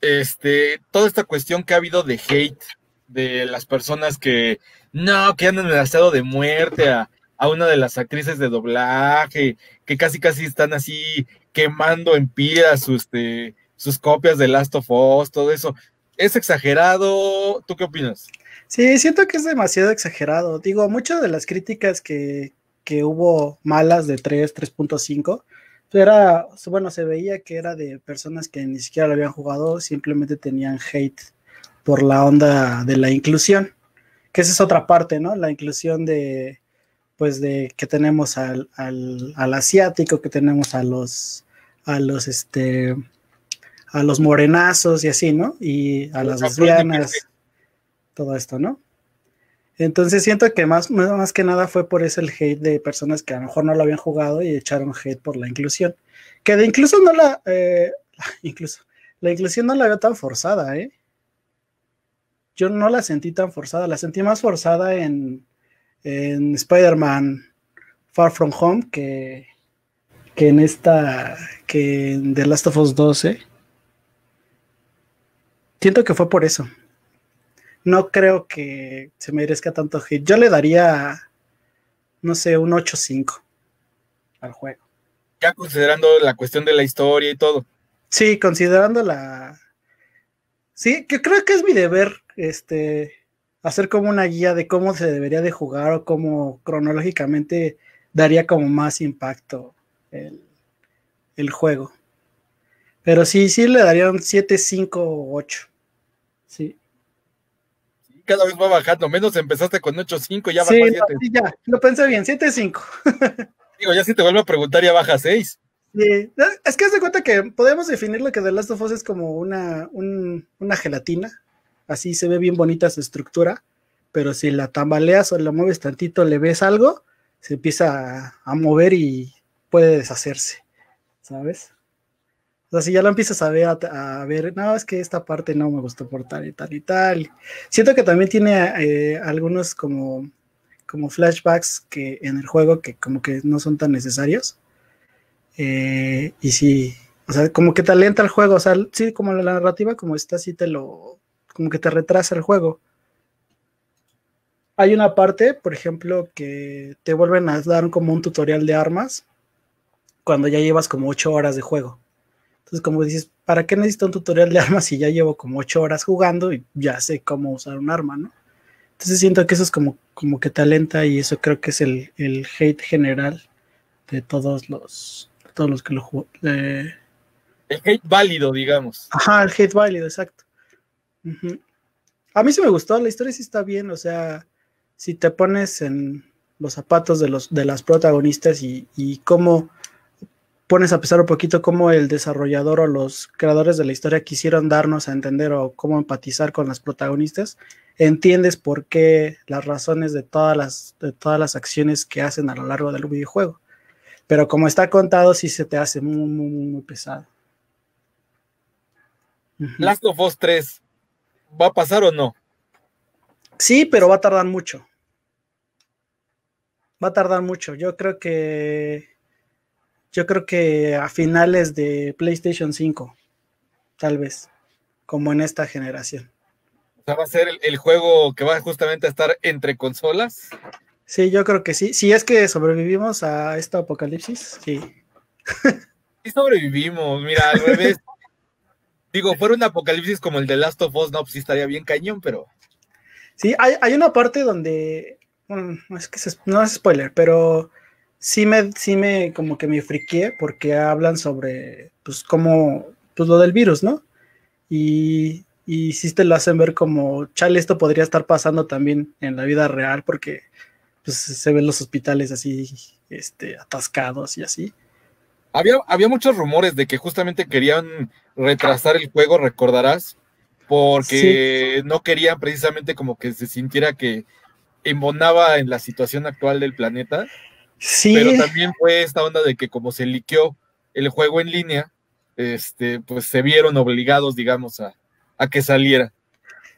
este, toda esta cuestión que ha habido de hate de las personas que no, que andan en estado de muerte a, una de las actrices de doblaje, que casi casi están así quemando en pila sus, este, sus copias de Last of Us, todo eso. ¿Es exagerado? ¿Tú qué opinas? Sí, siento que es demasiado exagerado. Digo, muchas de las críticas que, hubo malas de 3, 3.5, era, bueno, se veía que era de personas que ni siquiera lo habían jugado, simplemente tenían hate por la onda de la inclusión, que esa es otra parte, ¿no? La inclusión de, pues, de que tenemos al, al, al asiático, que tenemos a los, a los, este, a los morenazos y así, ¿no? Y a las lesbianas todo esto, ¿no? Entonces siento que más, más que nada fue por eso el hate de personas que a lo mejor no lo habían jugado y echaron hate por la inclusión. Que de incluso no la, eh, incluso, la inclusión no la veo tan forzada, ¿eh? yo no la sentí tan forzada, la sentí más forzada en, en Spider-Man Far From Home que, que en esta, que en The Last of Us 12. Siento que fue por eso. No creo que se merezca tanto hit. Yo le daría, no sé, un 8-5 al juego. Ya considerando la cuestión de la historia y todo. Sí, considerando la. Sí, que creo que es mi deber, este, hacer como una guía de cómo se debería de jugar o cómo cronológicamente daría como más impacto el, el juego. Pero sí, sí le daría un 7, 5 o 8. Sí. Cada vez va bajando, menos empezaste con 8, 5, ya sí, bajó 7. sí, ya, lo pensé bien, 7, 5. Digo, ya si te vuelvo a preguntar, ya baja 6. Sí. Es que haz de cuenta que podemos definir lo que The Last of Us es como una, un, una gelatina. Así se ve bien bonita su estructura. Pero si la tambaleas o la mueves tantito, le ves algo, se empieza a, a mover y puede deshacerse. ¿Sabes? O sea, si ya lo empiezas a ver, a, ver, no, es que esta parte no me gustó por tal y tal y tal. Siento que también tiene eh, algunos como, como flashbacks que en el juego que como que no son tan necesarios. Eh, y sí, o sea, como que te alienta el juego, o sea, sí, como la narrativa como está, sí te lo, como que te retrasa el juego. Hay una parte, por ejemplo, que te vuelven a dar como un tutorial de armas cuando ya llevas como ocho horas de juego. Entonces, como dices, ¿para qué necesito un tutorial de armas si ya llevo como ocho horas jugando y ya sé cómo usar un arma, ¿no? Entonces siento que eso es como, como que talenta y eso creo que es el, el hate general de todos los, todos los que lo juegan. Eh... El hate válido, digamos. Ajá, el hate válido, exacto. Uh -huh. A mí sí me gustó, la historia sí está bien, o sea, si te pones en los zapatos de, los, de las protagonistas y, y cómo pones a pesar un poquito cómo el desarrollador o los creadores de la historia quisieron darnos a entender o cómo empatizar con las protagonistas, entiendes por qué las razones de todas las, de todas las acciones que hacen a lo largo del videojuego. Pero como está contado, sí se te hace muy, muy, muy pesado. Last of Us 3, ¿va a pasar o no? Sí, pero va a tardar mucho. Va a tardar mucho. Yo creo que yo creo que a finales de PlayStation 5, tal vez, como en esta generación. O sea, va a ser el, el, juego que va justamente a estar entre consolas. Sí, yo creo que sí. Si es que sobrevivimos a esta apocalipsis, sí. Sí sobrevivimos, mira, al revés. Digo, fuera un apocalipsis como el de Last of Us, no, pues sí estaría bien cañón, pero... Sí, hay, hay una parte donde, bueno, es que se, no es spoiler, pero sí me, sí me como que me friqué porque hablan sobre, pues, cómo, pues, lo del virus, ¿no? Y, y sí te lo hacen ver como, chale, esto podría estar pasando también en la vida real porque, pues, se ven los hospitales así, este, atascados y así. Había, había muchos rumores de que justamente querían retrasar el juego, recordarás, porque sí. no querían precisamente como que se sintiera que embonaba en la situación actual del planeta. Sí. Pero también fue esta onda de que como se liqueó el juego en línea, este, pues se vieron obligados, digamos, a, a que saliera.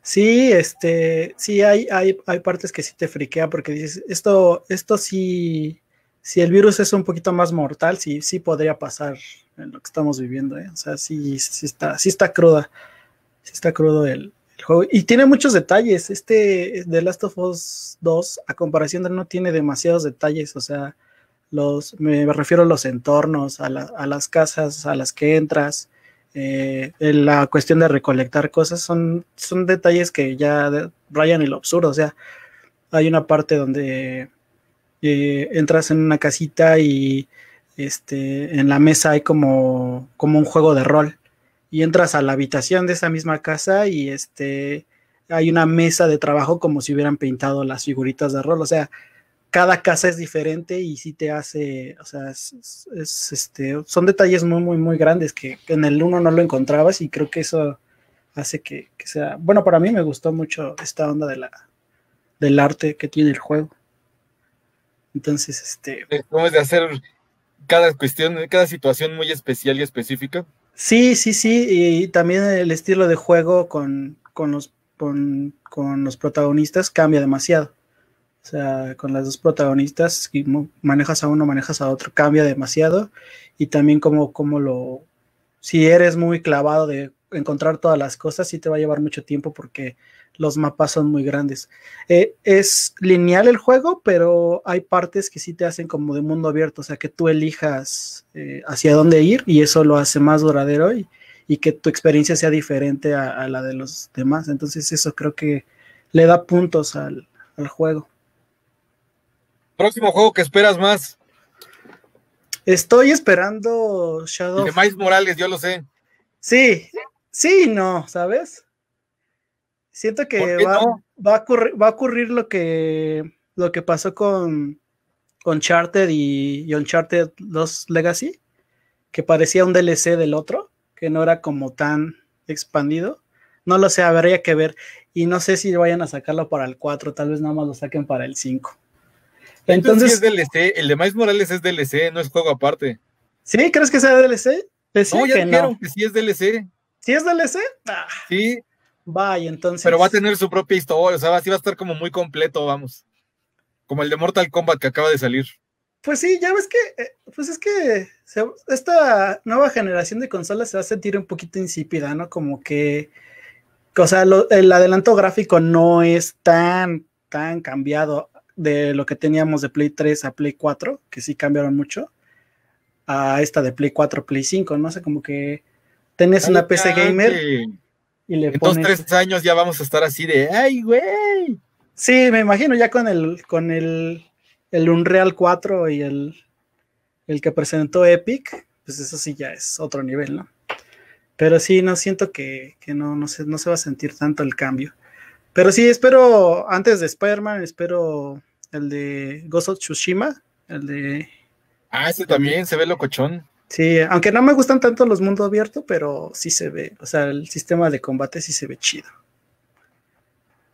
Sí, este, sí, hay, hay, hay partes que sí te friquea porque dices, esto, esto sí, si el virus es un poquito más mortal, sí, sí podría pasar en lo que estamos viviendo, ¿eh? O sea, sí, sí está, sí está cruda, sí está crudo el, el Y tiene muchos detalles. Este The Last of Us 2, a comparación de no tiene demasiados detalles. O sea, los, me refiero a los entornos, a, la, a las casas a las que entras, eh, la cuestión de recolectar cosas, son, son detalles que ya rayan el absurdo. O sea, hay una parte donde eh, entras en una casita y este, en la mesa hay como, como un juego de rol y entras a la habitación de esa misma casa y este hay una mesa de trabajo como si hubieran pintado las figuritas de rol, o sea, cada casa es diferente y sí te hace, o sea, es, es, es, este, son detalles muy, muy, muy grandes que en el uno no lo encontrabas y creo que eso hace que, que sea, bueno, para mí me gustó mucho esta onda de la, del arte que tiene el juego. Entonces, este... ¿Cómo es de hacer cada cuestión, cada situación muy especial y específica? Sí, sí, sí, y también el estilo de juego con, con los con, con los protagonistas cambia demasiado. O sea, con las dos protagonistas, si manejas a uno, manejas a otro, cambia demasiado. Y también como, como lo, si eres muy clavado de encontrar todas las cosas, sí te va a llevar mucho tiempo porque los mapas son muy grandes. Eh, es lineal el juego, pero hay partes que sí te hacen como de mundo abierto, o sea, que tú elijas eh, hacia dónde ir y eso lo hace más duradero y, y que tu experiencia sea diferente a, a, la de los demás. Entonces eso creo que le da puntos al, al juego. Próximo juego que esperas más. Estoy esperando Shadow. De Miles Morales, yo lo sé. Sí, sí, no, ¿sabes? Siento que va, no? va, a ocurrir, va, a ocurrir, lo que lo que pasó con Uncharted y, y Uncharted 2 Legacy, que parecía un DLC del otro, que no era como tan expandido. No lo sé, habría que ver. Y no sé si vayan a sacarlo para el 4, tal vez nada más lo saquen para el 5. Entonces, es DLC, el de Miles Morales es DLC, no es juego aparte. ¿Sí? ¿Crees que sea DLC? no, ya que dijeron no. que sí es DLC. ¿Sí es DLC? Ah, sí. Vaya, entonces. Pero va a tener su propia historia, o sea, así va a estar como muy completo, vamos. Como el de Mortal Kombat que acaba de salir. Pues sí, ya ves que, eh, pues es que se, esta nueva generación de consolas se va a sentir un poquito insípida, ¿no? Como que, o sea, lo, el adelanto gráfico no es tan, tan cambiado de lo que teníamos de Play 3 a Play 4, que sí cambiaron mucho, a esta de Play 4, Play 5, no sé, como que tenés una PC gamer y le en pones... dos, tres años ya vamos a estar así de, ay, güey. Sí, me imagino ya con el, con el, el Unreal 4 y el, el que presentó Epic, pues eso sí ya es otro nivel, ¿no? Pero sí, no siento que, que no, no, se, no se va a sentir tanto el cambio. Pero sí, espero, antes de Spider-Man, espero el de Ghost of Tsushima, el de... Ah, ese también se ve locochón. Sí, aunque no me gustan tanto los mundos abiertos, pero sí se ve, o sea, el sistema de combate sí se ve chido.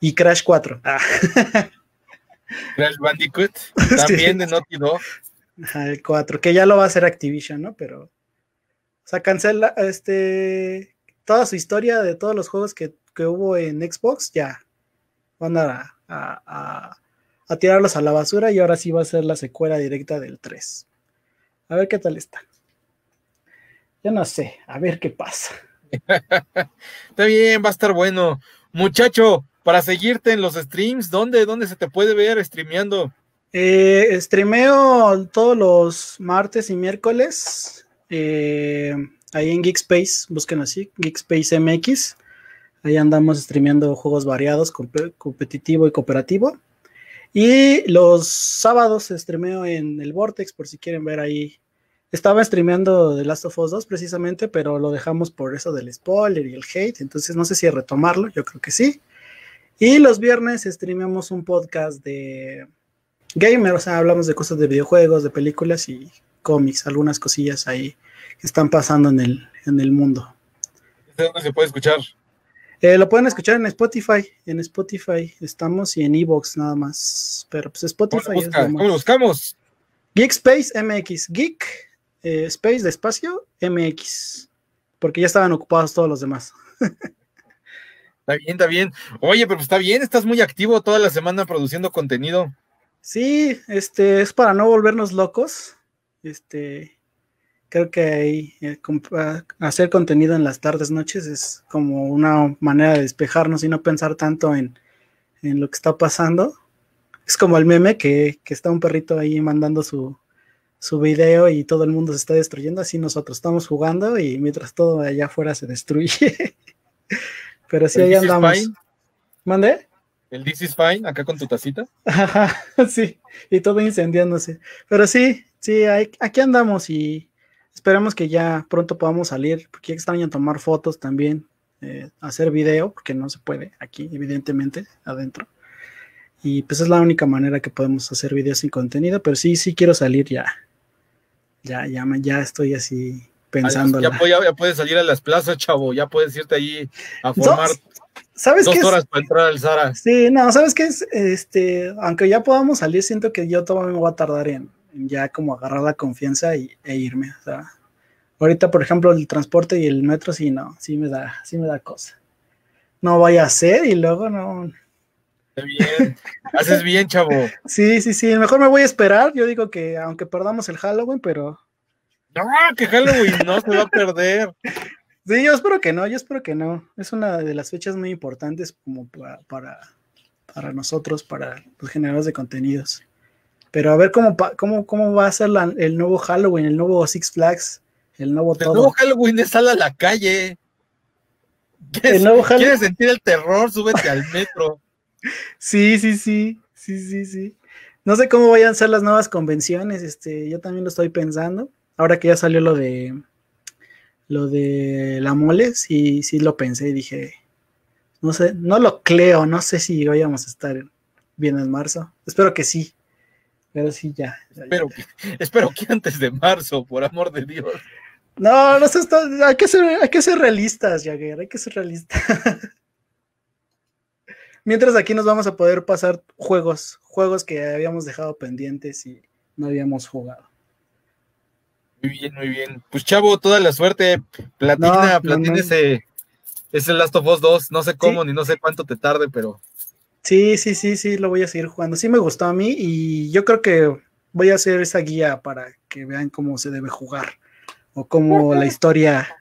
Y Crash 4. Ah. Crash Bandicoot, también sí. de Naughty Dog. Ajá, el 4, que ya lo va a hacer Activision, ¿no? Pero, o sea, cancela este, toda su historia de todos los juegos que, que hubo en Xbox, ya, van a, a, a, a, tirarlos a la basura y ahora sí va a ser la secuela directa del 3. A ver qué tal está. Ya no sé, a ver qué pasa. está bien, va a estar bueno. Muchacho, para seguirte en los streams, ¿dónde, dónde se te puede ver streameando? Eh, streameo todos los martes y miércoles. Eh, ahí en Geekspace, busquen así, Geekspace MX. Ahí andamos streameando juegos variados, comp competitivo y cooperativo. Y los sábados streameo en el Vortex, por si quieren ver ahí. Estaba streameando The Last of Us 2 precisamente, pero lo dejamos por eso del spoiler y el hate. Entonces no sé si retomarlo, yo creo que sí. Y los viernes streameamos un podcast de gamer, o sea, hablamos de cosas de videojuegos, de películas y cómics, algunas cosillas ahí que están pasando en el, en el mundo. ¿De dónde se puede escuchar? Eh, lo pueden escuchar en Spotify. En Spotify estamos y en Evox nada más. Pero pues Spotify ¿Cómo, busca? ¿Cómo lo buscamos? Geek Space MX. Geek eh, Space de espacio MX. Porque ya estaban ocupados todos los demás. está bien, está bien. Oye, pero está bien, estás muy activo toda la semana produciendo contenido. Sí, este es para no volvernos locos. Este, creo que ahí, eh, hacer contenido en las tardes, noches es como una manera de despejarnos y no pensar tanto en, en lo que está pasando. Es como el meme que, que, está un perrito ahí mandando su, su video y todo el mundo se está destruyendo, así nosotros estamos jugando y mientras todo allá afuera se destruye. Pero sí, ahí andamos. ¿Mande? El This is fine, acá con tu tacita. Ajá, sí, y todo incendiándose. Pero sí, sí, aquí andamos y Esperemos que ya pronto podamos salir, porque extraño tomar fotos también, eh, hacer video, porque no se puede aquí, evidentemente, adentro. Y pues es la única manera que podemos hacer videos sin contenido, pero sí, sí quiero salir ya. Ya, ya, ya estoy así pensando. Ya, ya, puedes salir a las plazas, chavo, ya puedes irte allí a formar. ¿Sabes dos qué horas es? para entrar al Zara. Sí, no, ¿sabes qué es? Este, aunque ya podamos salir, siento que yo todavía me voy a tardar en, ya como agarrar la confianza y, e irme. O sea, ahorita, por ejemplo, el transporte y el metro, sí, no, sí me da, sí me da cosa. no vaya a ser y luego no. Bien, haces bien, chavo. Sí, sí, sí, mejor me voy a esperar. Yo digo que aunque perdamos el Halloween, pero. No, que Halloween no se va a perder. Sí, yo espero que no, yo espero que no. Es una de las fechas muy importantes como para, para, para nosotros, para los generadores de contenidos. Pero a ver cómo, cómo, cómo va a ser el nuevo Halloween, el nuevo Six Flags, el nuevo todo. El nuevo Halloween es sal a la calle. ¿Quieres, ¿Quieres sentir el terror? Súbete al metro. Sí, sí, sí, sí, sí, sí. No sé cómo vayan a ser las nuevas convenciones, este, yo también lo estoy pensando. Ahora que ya salió lo de lo de la mole, sí, sí lo pensé y dije, no sé, no lo creo, no sé si vayamos a estar bien en marzo. Espero que sí. Pero sí, ya. espero, Que, espero que antes de marzo, por amor de Dios. No, no sé, hay, que ser, hay que ser realistas, Jagger, hay que ser realistas. Mientras aquí nos vamos a poder pasar juegos, juegos que habíamos dejado pendientes y no habíamos jugado. Muy bien, muy bien. Pues chavo, toda la suerte. Platina, platina ese, ese Last of Us 2. No sé cómo ni no sé cuánto te tarde, pero. Sí, sí, sí, sí, lo voy a seguir jugando. Sí me gustó a mí y yo creo que voy a hacer esa guía para que vean cómo se debe jugar o cómo la historia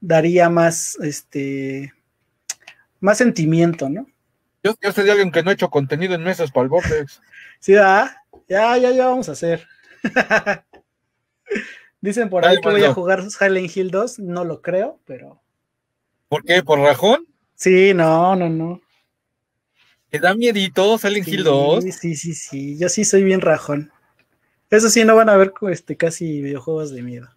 daría más, este, más sentimiento, ¿no? Yo, yo soy de alguien que no ha hecho contenido en mesas para el Vortex. Sí, ya, ya, ya vamos a hacer. Dicen por ahí que voy a jugar Silent Hill 2, no lo creo, pero. ¿Por qué? ¿Por rajón? Sí, no, no, no. ¿Te da miedito Silent Hill 2? Sí, sí, sí, yo sí soy bien rajón. Eso sí, no van a ver este, casi videojuegos de miedo.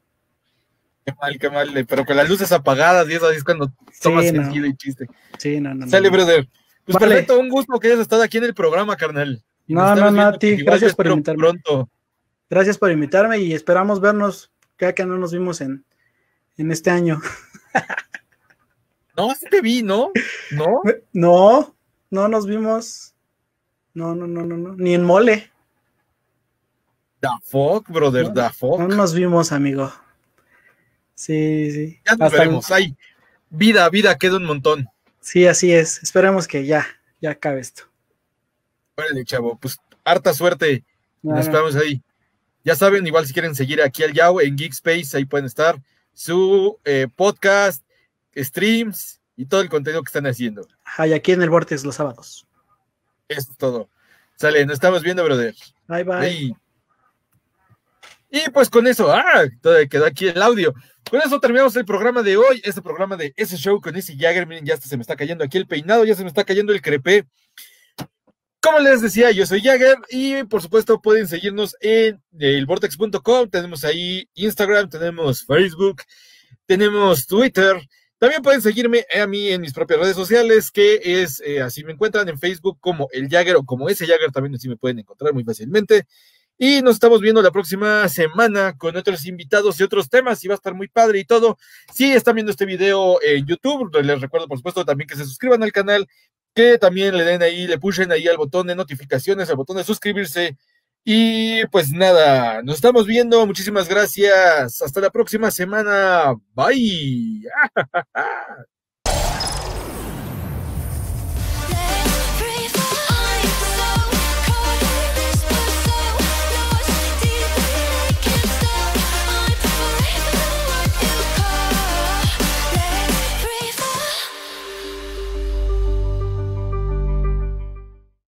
Qué mal, qué mal, pero con las luces apagadas y eso es cuando tomas sentido y chiste. Sí, no, no. Sale, brother. Pues perfecto, un gusto que hayas estado aquí en el programa, carnal. no, no, no, a ti, gracias por invitarme. Pronto. Gracias por invitarme y esperamos vernos, ya que no nos vimos en, en este año. No, sí te vi, ¿no? ¿No? No, no nos vimos. No, no, no, no, no. Ni en mole. Da fuck, brother, no, da fuck. No nos vimos, amigo. Sí, sí. Ya nos veremos. Hay vida, vida, queda un montón. Sí, así es. Esperemos que ya, ya acabe esto. Órale, chavo. Pues harta suerte. Nos esperamos ahí. Ya saben, igual si quieren seguir aquí al Yao en Geekspace, ahí pueden estar su eh, podcast, streams y todo el contenido que están haciendo. Hay aquí en el Vortex los sábados. Eso es todo. Sale, nos estamos viendo, brother. Bye, bye. Y pues con eso, ah, todavía quedó aquí el audio. Con eso terminamos el programa de hoy, este programa de ese show con ese Jagger. Miren, ya se me está cayendo aquí el peinado, ya se me está cayendo el crepé. Como les decía, yo soy Jagger y por supuesto pueden seguirnos en elvortex.com. Tenemos ahí Instagram, tenemos Facebook, tenemos Twitter. También pueden seguirme a mí en mis propias redes sociales, que es eh, así me encuentran en Facebook como el Jagger o como ese Jagger, también así me pueden encontrar muy fácilmente. Y nos estamos viendo la próxima semana con otros invitados y otros temas y va a estar muy padre y todo. Si están viendo este video en YouTube, les recuerdo por supuesto también que se suscriban al canal, que también le den ahí, le pushen ahí al botón de notificaciones, al botón de suscribirse. Y pues nada, nos estamos viendo. Muchísimas gracias. Hasta la próxima semana. Bye.